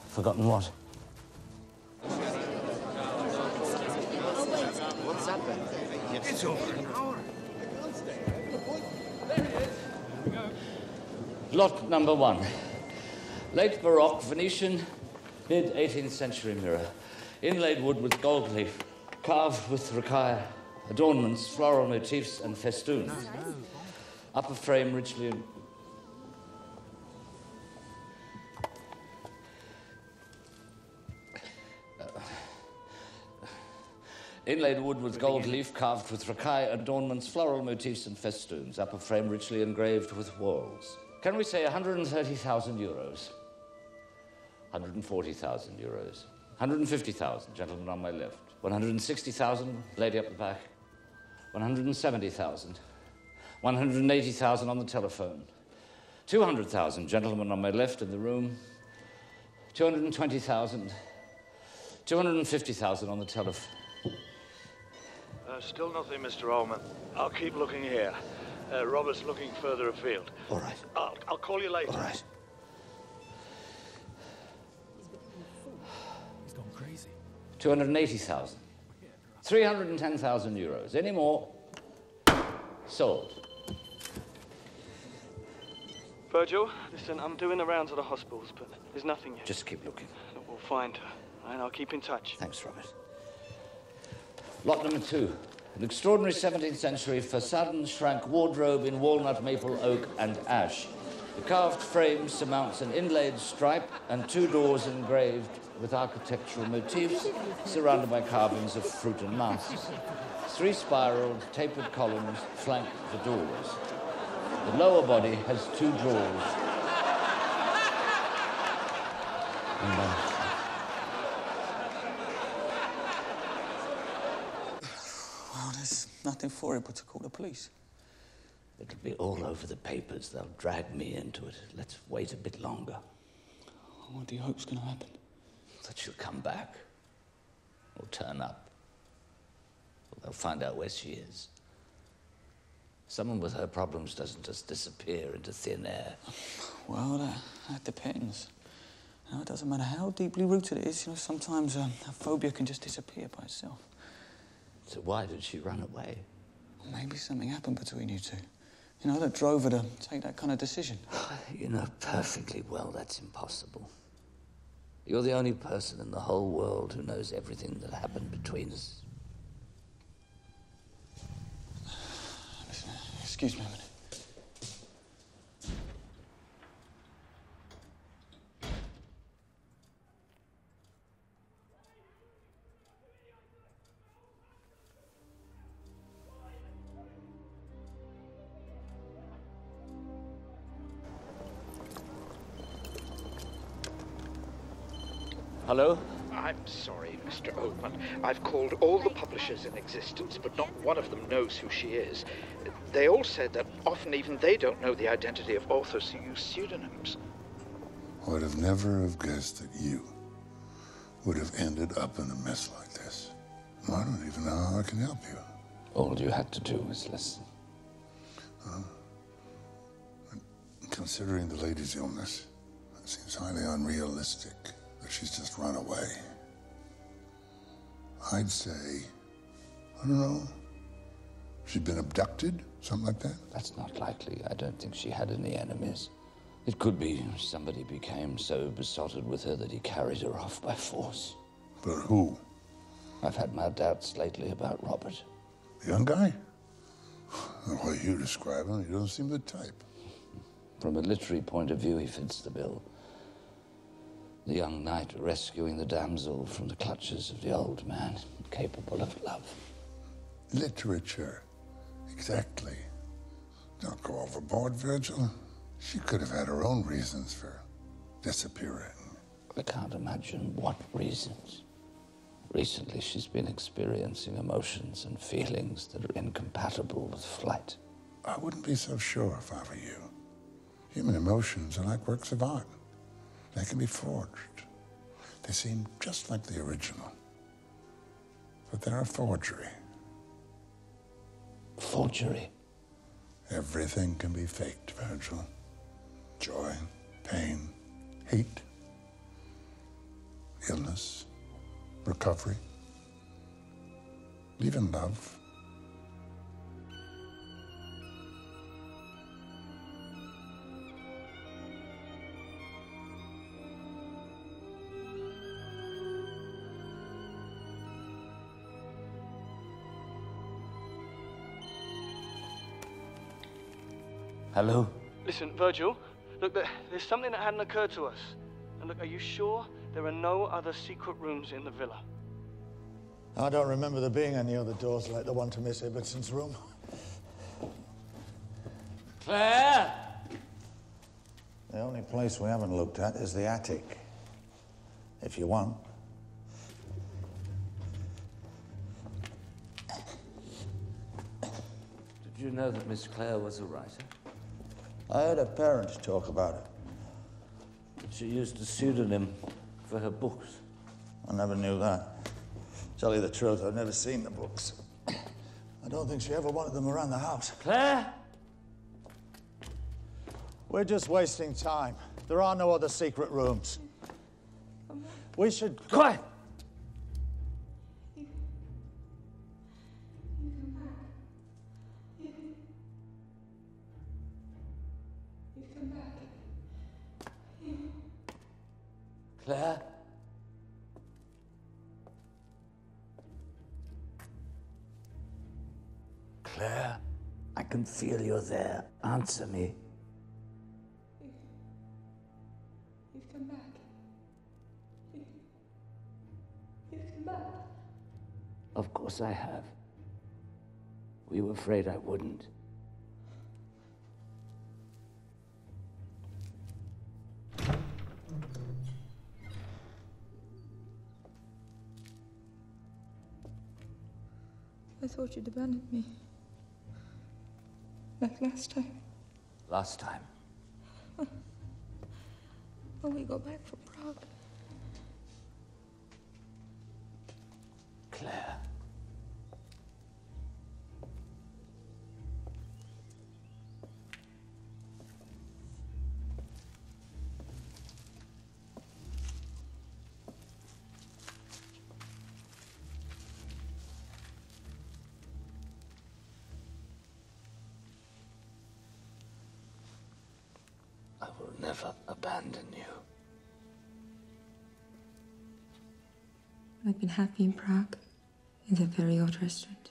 Forgotten what? What's happened? It's over an hour. Lot number one. Late Baroque Venetian, mid 18th century mirror. Inlaid wood with gold leaf, carved with rocaille, adornments, floral motifs, and festoons. Upper frame richly. Inlaid wood with gold leaf carved with rocaille adornments, floral motifs, and festoons. Upper frame richly engraved with whorls. Can we say 130,000 euros? 140,000 euros. 150,000, gentleman on my left. 160,000, lady up the back. 170,000. 180,000 on the telephone. 200,000, gentleman on my left in the room. 220,000. 250,000 on the telephone. Still nothing, Mr. Oldman. I'll keep looking here. Uh, Robert's looking further afield. All right. I'll, I'll call you later. All right. He's gone crazy. 280,000. 310,000 euros. Any more? Sold. Virgil, listen, I'm doing the rounds of the hospitals, but there's nothing yet. Just keep looking. Look, We'll find her, and I'll keep in touch. Thanks, Robert. Lot number two. An extraordinary 17th century Fassadenschrank wardrobe in walnut, maple, oak, and ash. The carved frame surmounts an inlaid stripe and two doors engraved with architectural motifs surrounded by carvings of fruit and masks. Three spiraled, tapered columns flank the doors. The lower body has two drawers. And, uh, Well, there's nothing for it but to call the police. It'll be all over the papers. They'll drag me into it. Let's wait a bit longer. What do you hope's going to happen? That she'll come back. Or turn up. Or they'll find out where she is. Someone with her problems doesn't just disappear into thin air. Well, that, that depends. You know, it doesn't matter how deeply rooted it is. You know, sometimes um, a phobia can just disappear by itself. So why did she run away? Well, maybe something happened between you two. You know, that drove her to take that kind of decision. (sighs) You know perfectly well that's impossible. You're the only person in the whole world who knows everything that happened between us. (sighs) Excuse me a minute. Hello? I'm sorry, Mr. Oldman. I've called all the publishers in existence, but not one of them knows who she is. They all said that often even they don't know the identity of authors who use pseudonyms. I would have never have guessed that you would have ended up in a mess like this. I don't even know how I can help you. All you had to do was listen. Considering the lady's illness, it seems highly unrealistic that she's just run away. I'd say, I don't know, she'd been abducted, something like that. That's not likely. I don't think she had any enemies. It could be somebody became so besotted with her that he carried her off by force. But who? I've had my doubts lately about Robert. The young guy? The way you describe him, he doesn't seem the type. From a literary point of view, he fits the bill. The young knight rescuing the damsel from the clutches of the old man, capable of love. Literature. Exactly. Don't go overboard, Virgil. She could have had her own reasons for disappearing. I can't imagine what reasons. Recently, she's been experiencing emotions and feelings that are incompatible with flight. I wouldn't be so sure if I were you. Human emotions are like works of art. They can be forged. They seem just like the original. But they're a forgery. Forgery? Everything can be faked, Virgil. Joy, pain, hate, illness, recovery, even love. Hello? Listen, Virgil, look, there's something that hadn't occurred to us. And look, are you sure there are no other secret rooms in the villa? I don't remember there being any other doors like the one to Miss Ibbotson's room. Claire! The only place we haven't looked at is the attic. If you want. Did you know that Miss Claire was a writer? I heard her parents talk about it. She used a pseudonym for her books. I never knew that. Tell you the truth, I've never seen the books. I don't think she ever wanted them around the house. Claire? We're just wasting time. There are no other secret rooms. We should. Quiet! Claire? Claire, I can feel you're there. Answer me. You've come back. You've come back. Of course I have. Were you afraid I wouldn't? I thought you'd abandoned me. Like last time. Last time. (laughs) When we got back from Prague. Claire. Abandon you. I've been happy in Prague, in that very old restaurant.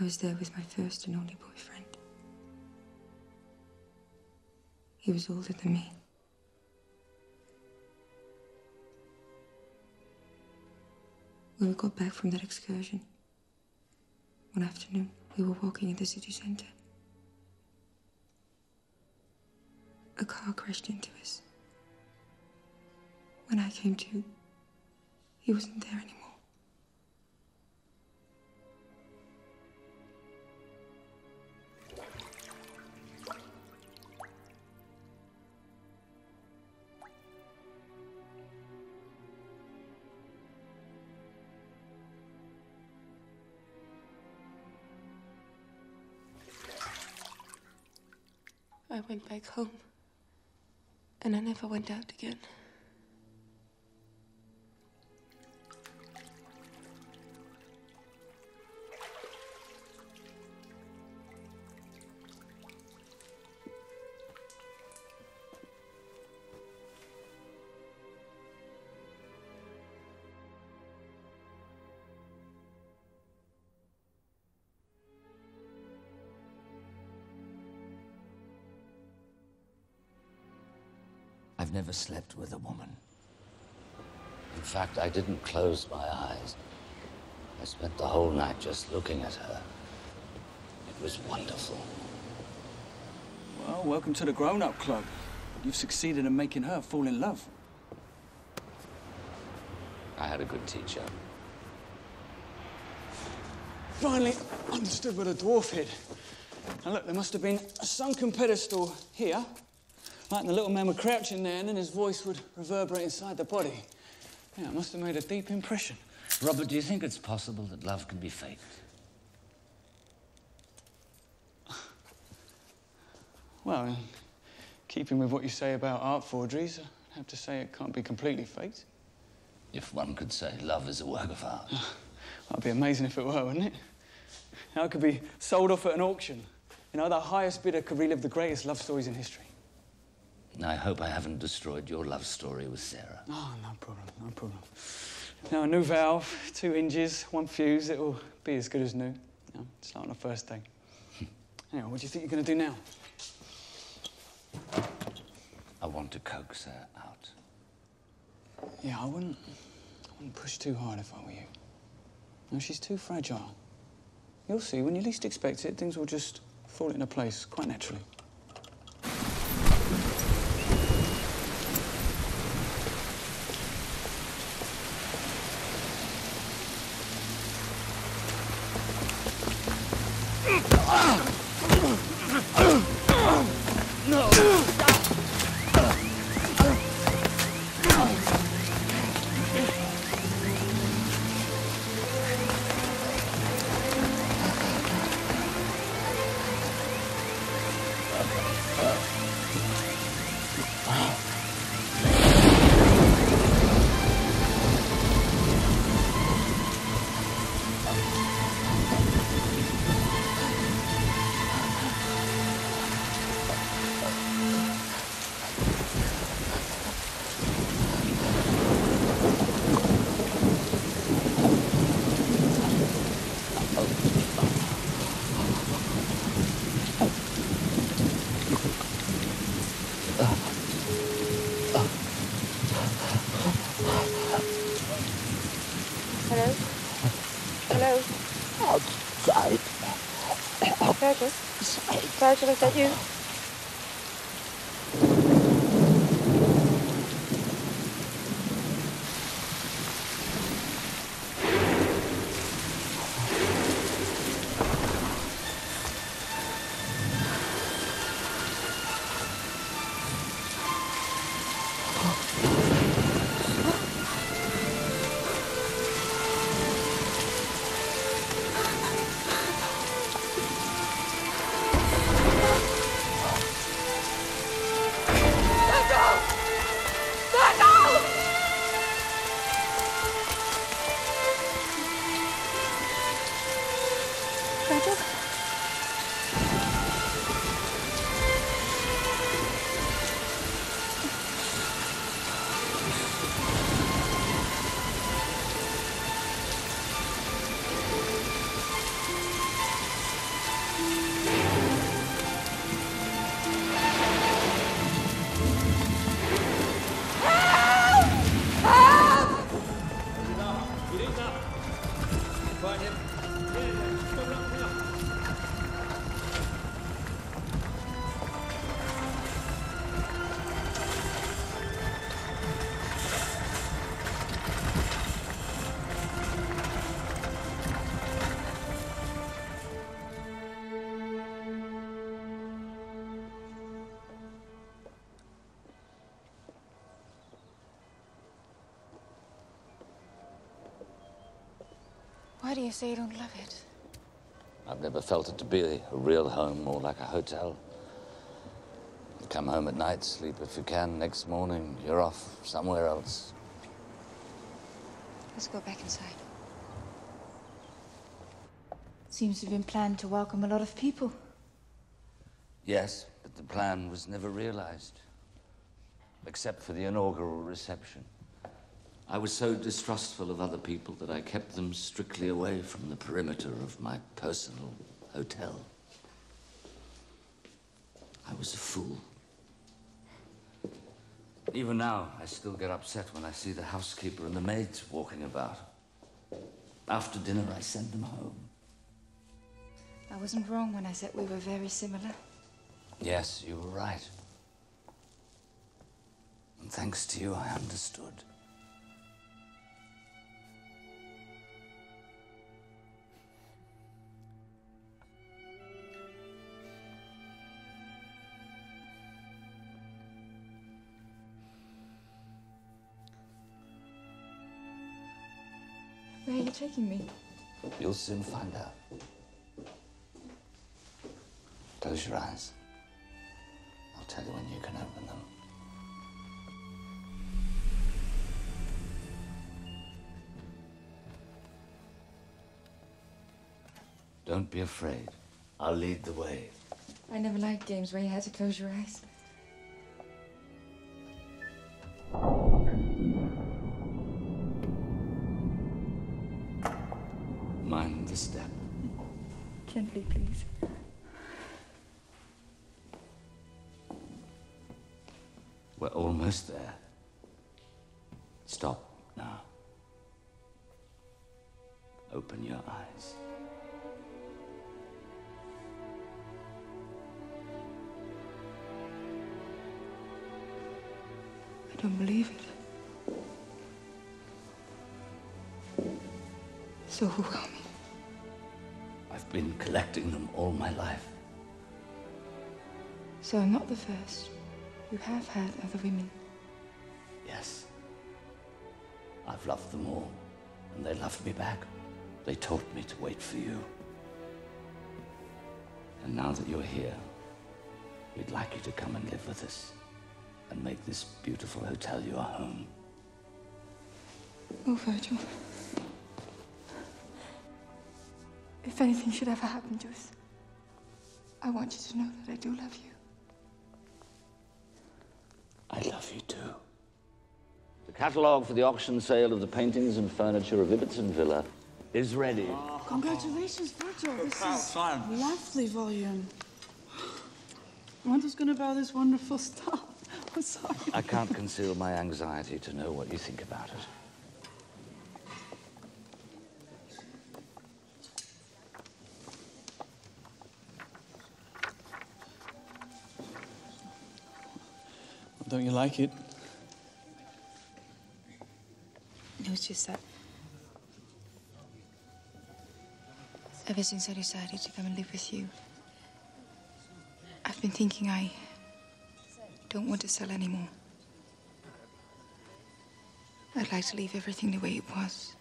I was there with my first and only boyfriend. He was older than me. When we got back from that excursion, one afternoon, we were walking in the city center. A car crashed into us. When I came to, he wasn't there anymore. I went back home, and I never went out again. Never slept with a woman. In fact, I didn't close my eyes. I spent the whole night just looking at her. It was wonderful. Well, welcome to the grown-up club. You've succeeded in making her fall in love. I had a good teacher. Finally understood what a dwarf hid. Now look, there must have been a sunken pedestal here. Like the little man would crouch in there and then his voice would reverberate inside the body. Yeah, it must have made a deep impression. Robert, do you think it's possible that love can be faked? Well, in keeping with what you say about art forgeries, I'd have to say it can't be completely faked. If one could say love is a work of art. Ah, that'd be amazing if it were, wouldn't it? Now it could be sold off at an auction. You know, the highest bidder could relive the greatest love stories in history. I hope I haven't destroyed your love story with Sarah. Oh, no problem, no problem. Now, a new valve, two hinges, one fuse, it'll be as good as new. Start on the first day. (laughs) anyway, what do you think you're going to do now? I want to coax her out. Yeah, I wouldn't, I wouldn't push too hard if I were you. No, she's too fragile. You'll see, when you least expect it, things will just fall into place quite naturally. Is that you? You say you don't love it? I've never felt it to be a real home, more like a hotel. You come home at night, sleep if you can. Next morning, you're off somewhere else. Let's go back inside. Seems to have been planned to welcome a lot of people. Yes, but the plan was never realized. Except for the inaugural reception. I was so distrustful of other people that I kept them strictly away from the perimeter of my personal hotel. I was a fool. Even now, I still get upset when I see the housekeeper and the maids walking about. After dinner, I send them home. I wasn't wrong when I said we were very similar. Yes, you were right. And thanks to you, I understood. You taking me? You'll soon find out. Close your eyes. I'll tell you when you can open them. Don't be afraid. I'll lead the way. I never liked games where you had to close your eyes. Gently, please. We're almost there. Stop now. Open your eyes. I don't believe it. So who overwhelming. I've been collecting them all my life. So I'm not the first. You have had other women. Yes. I've loved them all, and they loved me back. They taught me to wait for you. And now that you're here, we'd like you to come and live with us and make this beautiful hotel your home. Oh, Virgil. If anything should ever happen to us, I want you to know that I do love you. I love you too. The catalogue for the auction sale of the paintings and furniture of Ibbotson Villa is ready. Congratulations, Virgil. This is Simon. a lovely volume. I who's going to buy this wonderful (laughs) stuff. I'm sorry. I can't conceal my anxiety to know what you think about it. Don't you like it? No, it's just that. Ever since I decided to come and live with you, I've been thinking I don't want to sell anymore. I'd like to leave everything the way it was.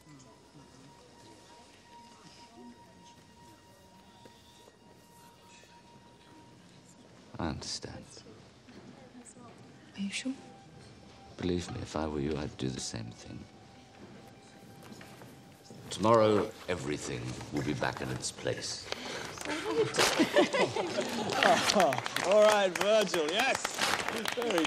You sure? Believe me, if I were you, I'd do the same thing. Tomorrow, everything will be back in its place. Oh, (laughs) all right, Virgil, yes. Very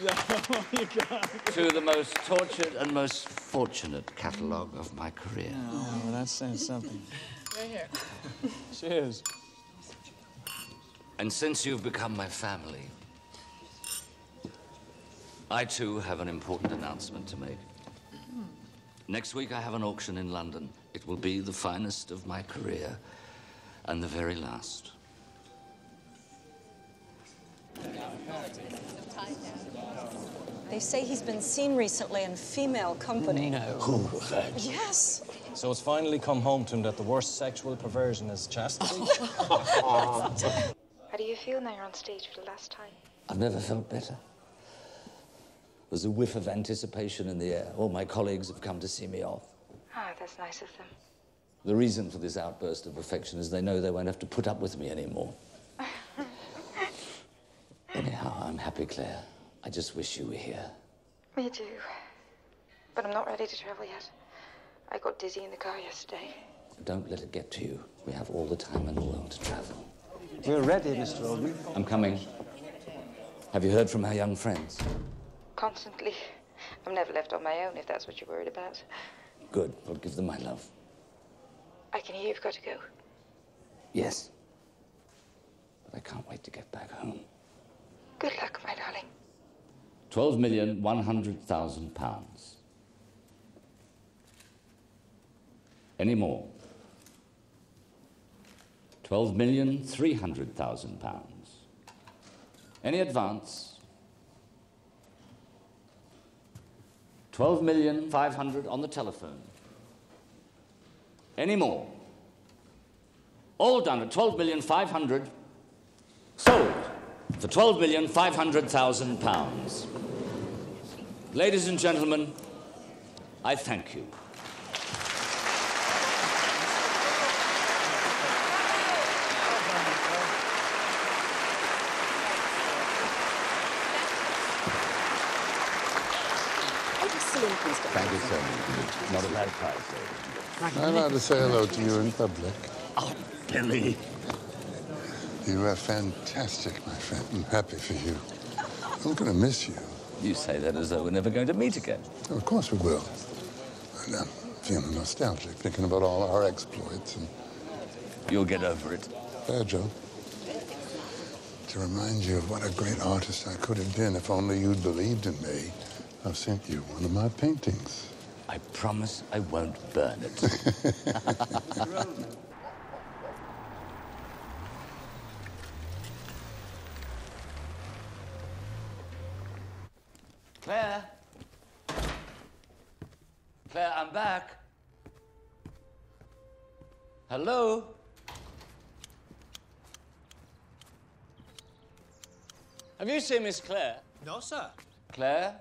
(laughs) to the most tortured and most fortunate catalogue of my career. Oh, well, that says something. Right here. Cheers. And since you've become my family, I too have an important announcement to make. Next week, I have an auction in London. It will be the finest of my career and the very last. They say he's been seen recently in female company. No. Oh, Who, Yes. So it's finally come home to him that the worst sexual perversion is chastity? (laughs) How do you feel now you're on stage for the last time? I've never felt better. There's a whiff of anticipation in the air. All my colleagues have come to see me off. Ah, that's nice of them. The reason for this outburst of affection is they know they won't have to put up with me anymore. (laughs) Anyhow, I'm happy, Claire. I just wish you were here. Me too. But I'm not ready to travel yet. I got dizzy in the car yesterday. Don't let it get to you. We have all the time in the world to travel. We're ready, Mr. Oldman. I'm coming. Have you heard from our young friends? Constantly. I'm never left on my own if that's what you're worried about. Good. I'll give them my love. I can hear you've got to go. Yes. But I can't wait to get back home. Good luck, my darling. Twelve million one hundred thousand pounds. Any more? Twelve million three hundred thousand pounds. Any advance? Twelve million five hundred on the telephone. Any more? All done at twelve million five hundred. Sold for twelve million five hundred thousand pounds. Ladies and gentlemen, I thank you. Excellent, Mr. Thank you so much. Not a bad price. I'm allowed to say hello to you in public. Oh, Billy. You are fantastic, my friend. I'm happy for you. I'm going to miss you. You say that as though we're never going to meet again. Oh, of course we will. And I'm feeling nostalgic, thinking about all our exploits and... You'll get over it. There, Joe. To remind you of what a great artist I could have been if only you'd believed in me, I've sent you one of my paintings. I promise I won't burn it. (laughs) Claire? Claire, I'm back. Hello? Have you seen Miss Claire? No, sir. Claire?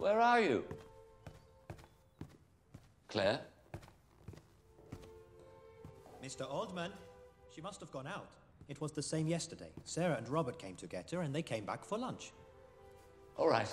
Where are you? Claire? Mr. Oldman, she must have gone out. It was the same yesterday. Sarah and Robert came to get her, and they came back for lunch. All right.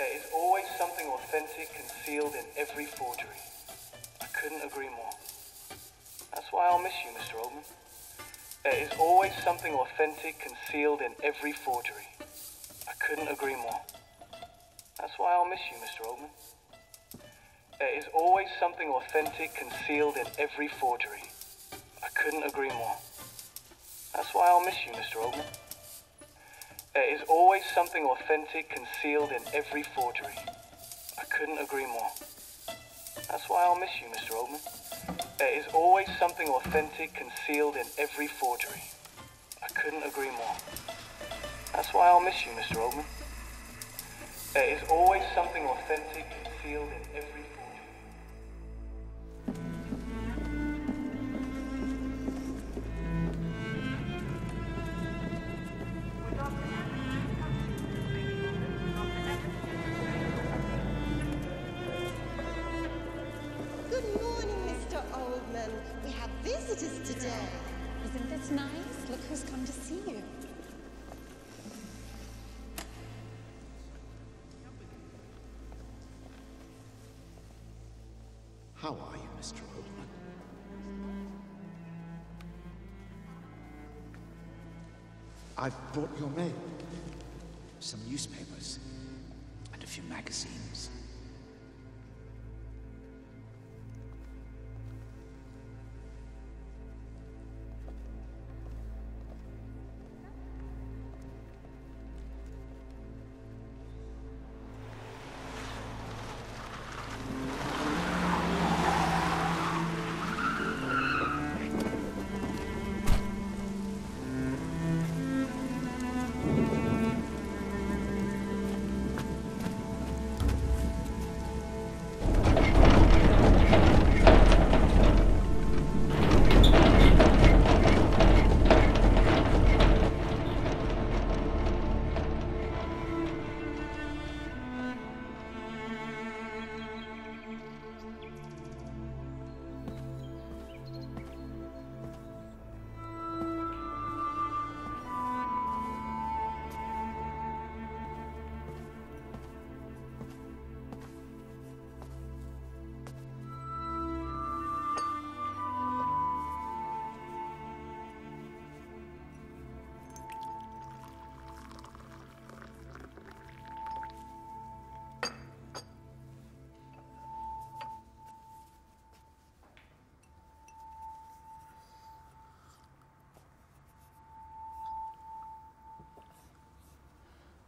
There is always something authentic concealed in every forgery. I couldn't agree more. That's why I'll miss you, Mr. Oldman. There is always something authentic concealed in every forgery. I couldn't agree more. That's why I'll miss you, Mr. Oldman. There is always something authentic concealed in every forgery. I couldn't agree more. That's why I'll miss you, Mr. Oldman. There is always something authentic concealed in every forgery. I couldn't agree more. That's why I'll miss you, Mr. Oldman. There is always something authentic concealed in every forgery. I couldn't agree more. That's why I'll miss you, Mr. Oldman. There is always something authentic concealed in every brought your mail. Some newspapers. And a few magazines.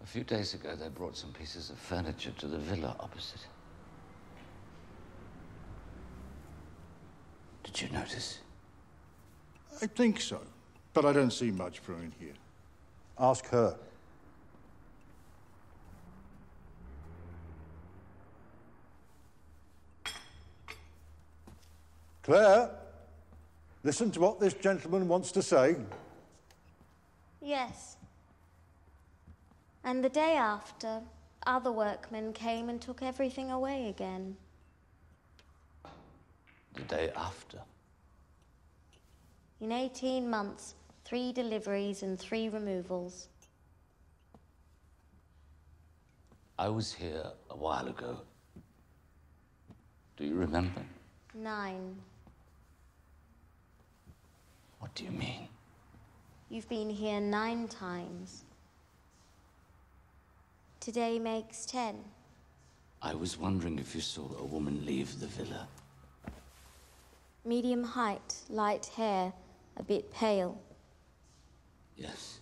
A few days ago, they brought some pieces of furniture to the villa opposite. Did you notice? I think so, but I don't see much from in here. Ask her. Claire, listen to what this gentleman wants to say. Yes. And the day after, other workmen came and took everything away again. The day after. In 18 months, three deliveries and three removals. I was here a while ago. Do you remember? Nine. What do you mean? You've been here nine times. Today makes ten. I was wondering if you saw a woman leave the villa. Medium height, light hair, a bit pale. Yes.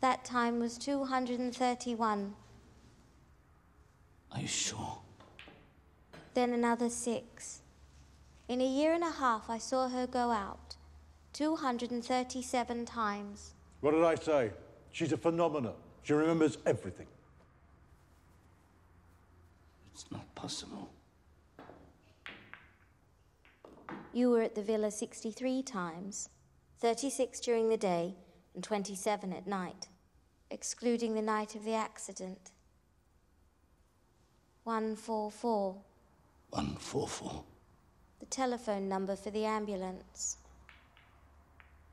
That time was 231. Are you sure? Then another six. In a year and a half, I saw her go out 237 times. What did I say? She's a phenomenon. She remembers everything. It's not possible. You were at the villa 63 times 36 during the day and 27 at night, excluding the night of the accident. 144, 144. the telephone number for the ambulance.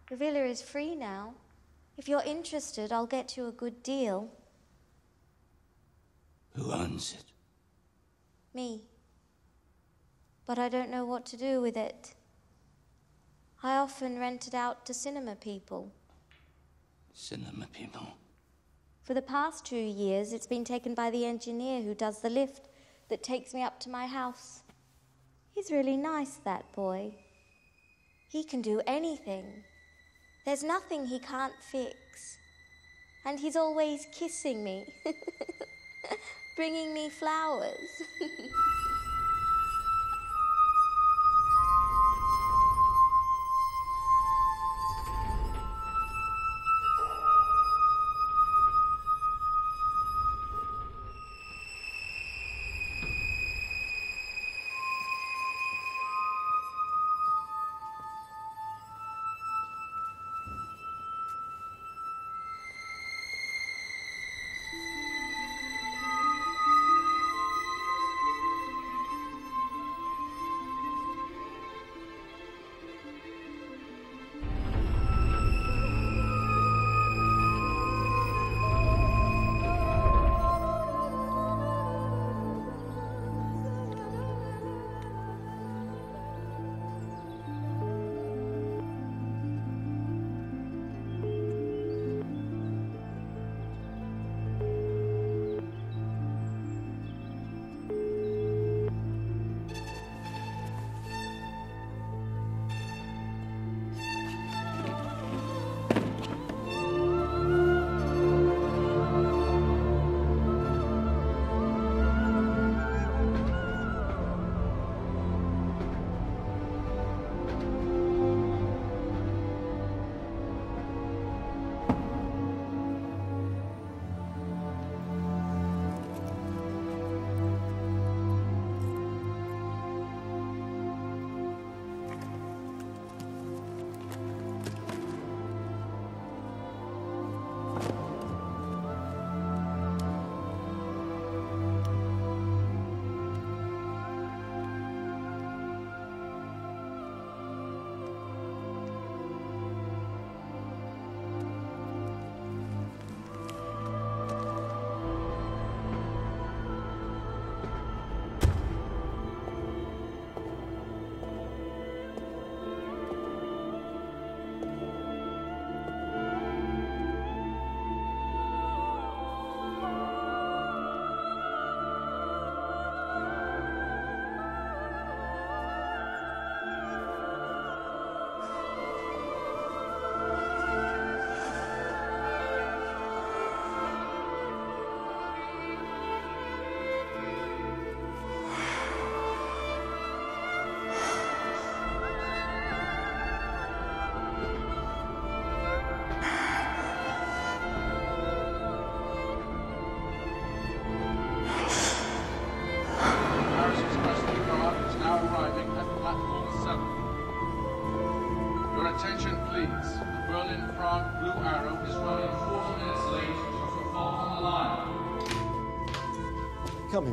The villa is free now. If you're interested, I'll get you a good deal. Who owns it? Me. But I don't know what to do with it. I often rent it out to cinema people. Cinema people. For the past two years, it's been taken by the engineer who does the lift that takes me up to my house. He's really nice, that boy. He can do anything. There's nothing he can't fix. And he's always kissing me, (laughs) bringing me flowers. (laughs)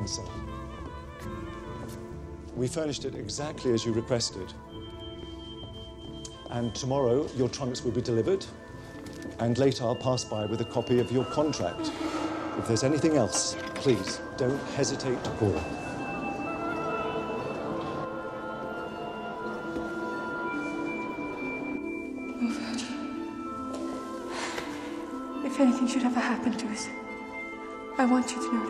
sir. We furnished it exactly as you requested. And tomorrow, your trunks will be delivered. And later, I'll pass by with a copy of your contract. If there's anything else, please don't hesitate to call. If anything should ever happen to us, I want you to know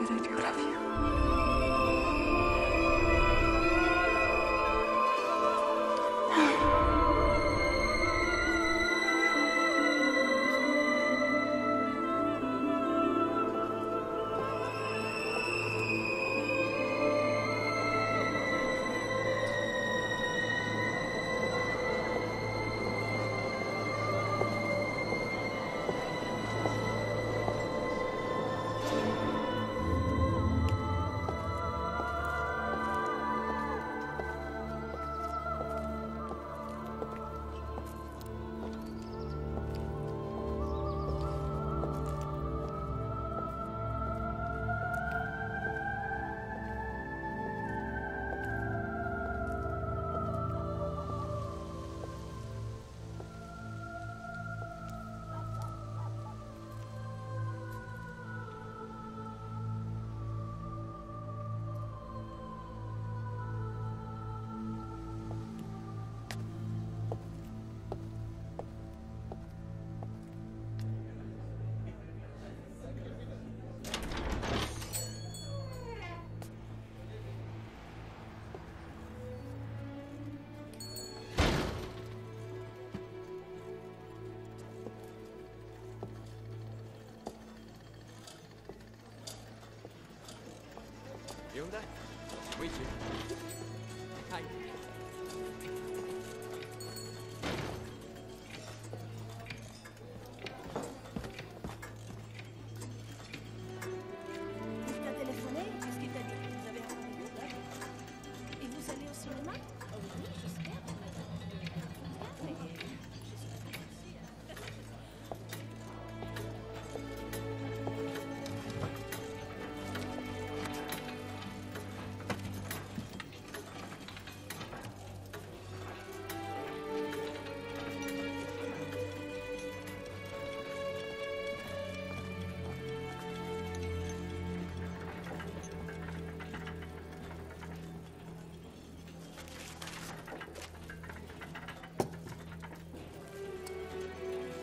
等待，维持，开。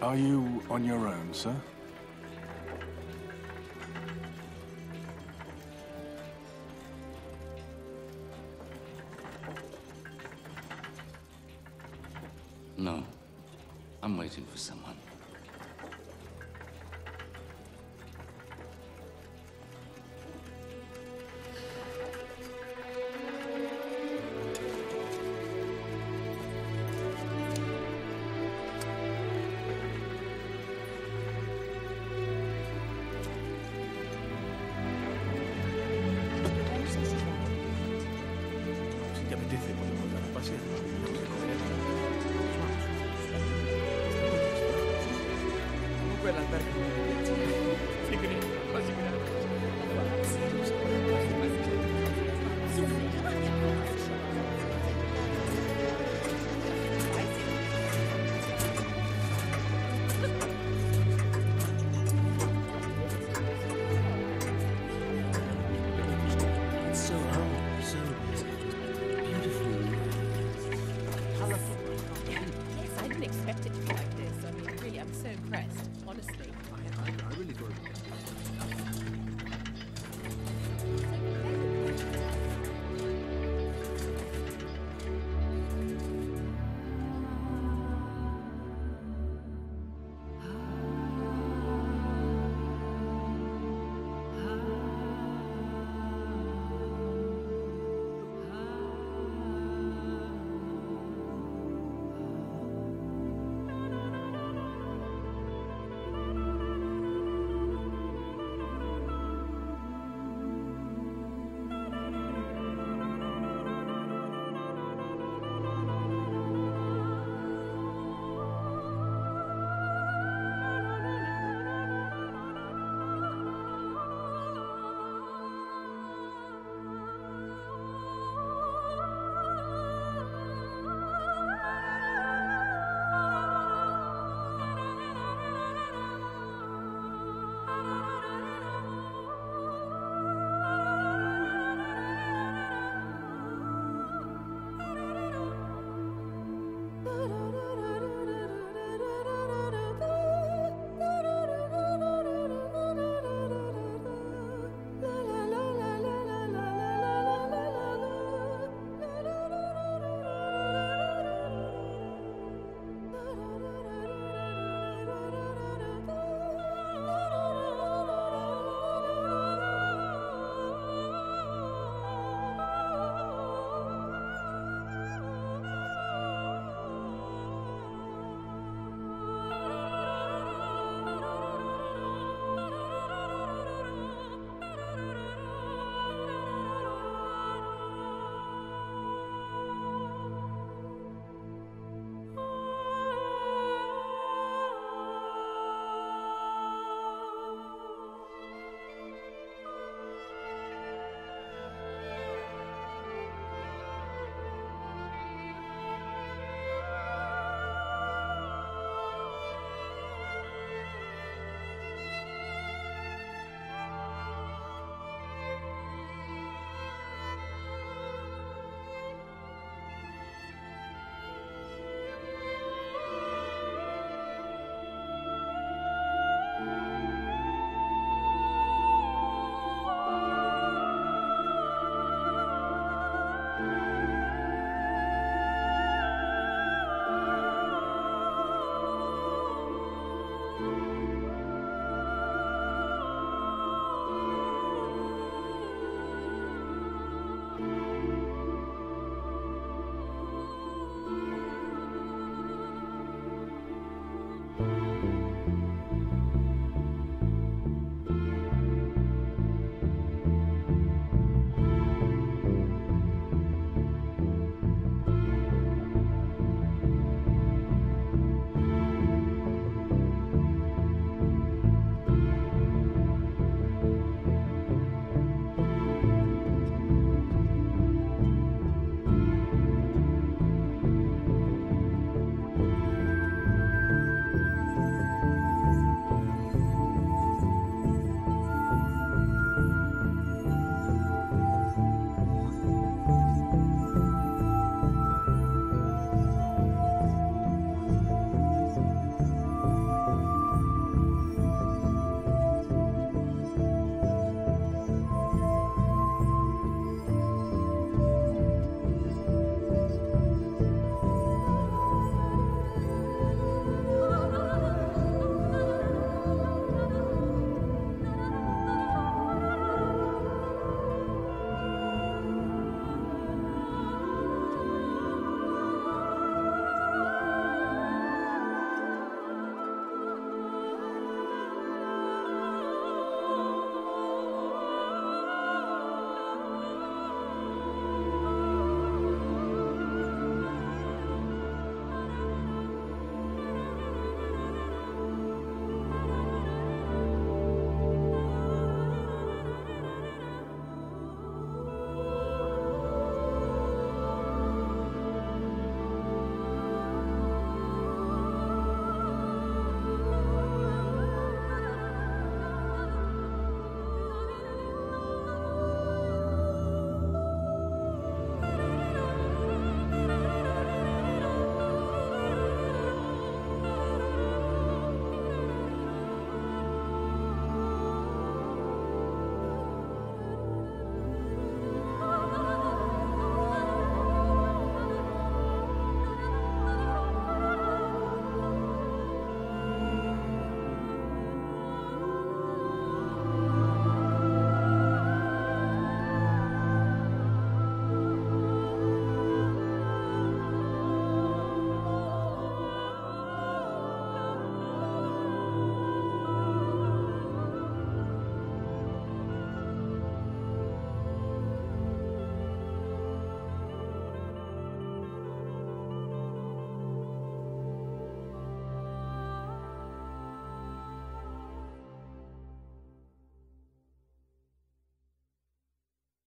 Are you on your own, sir?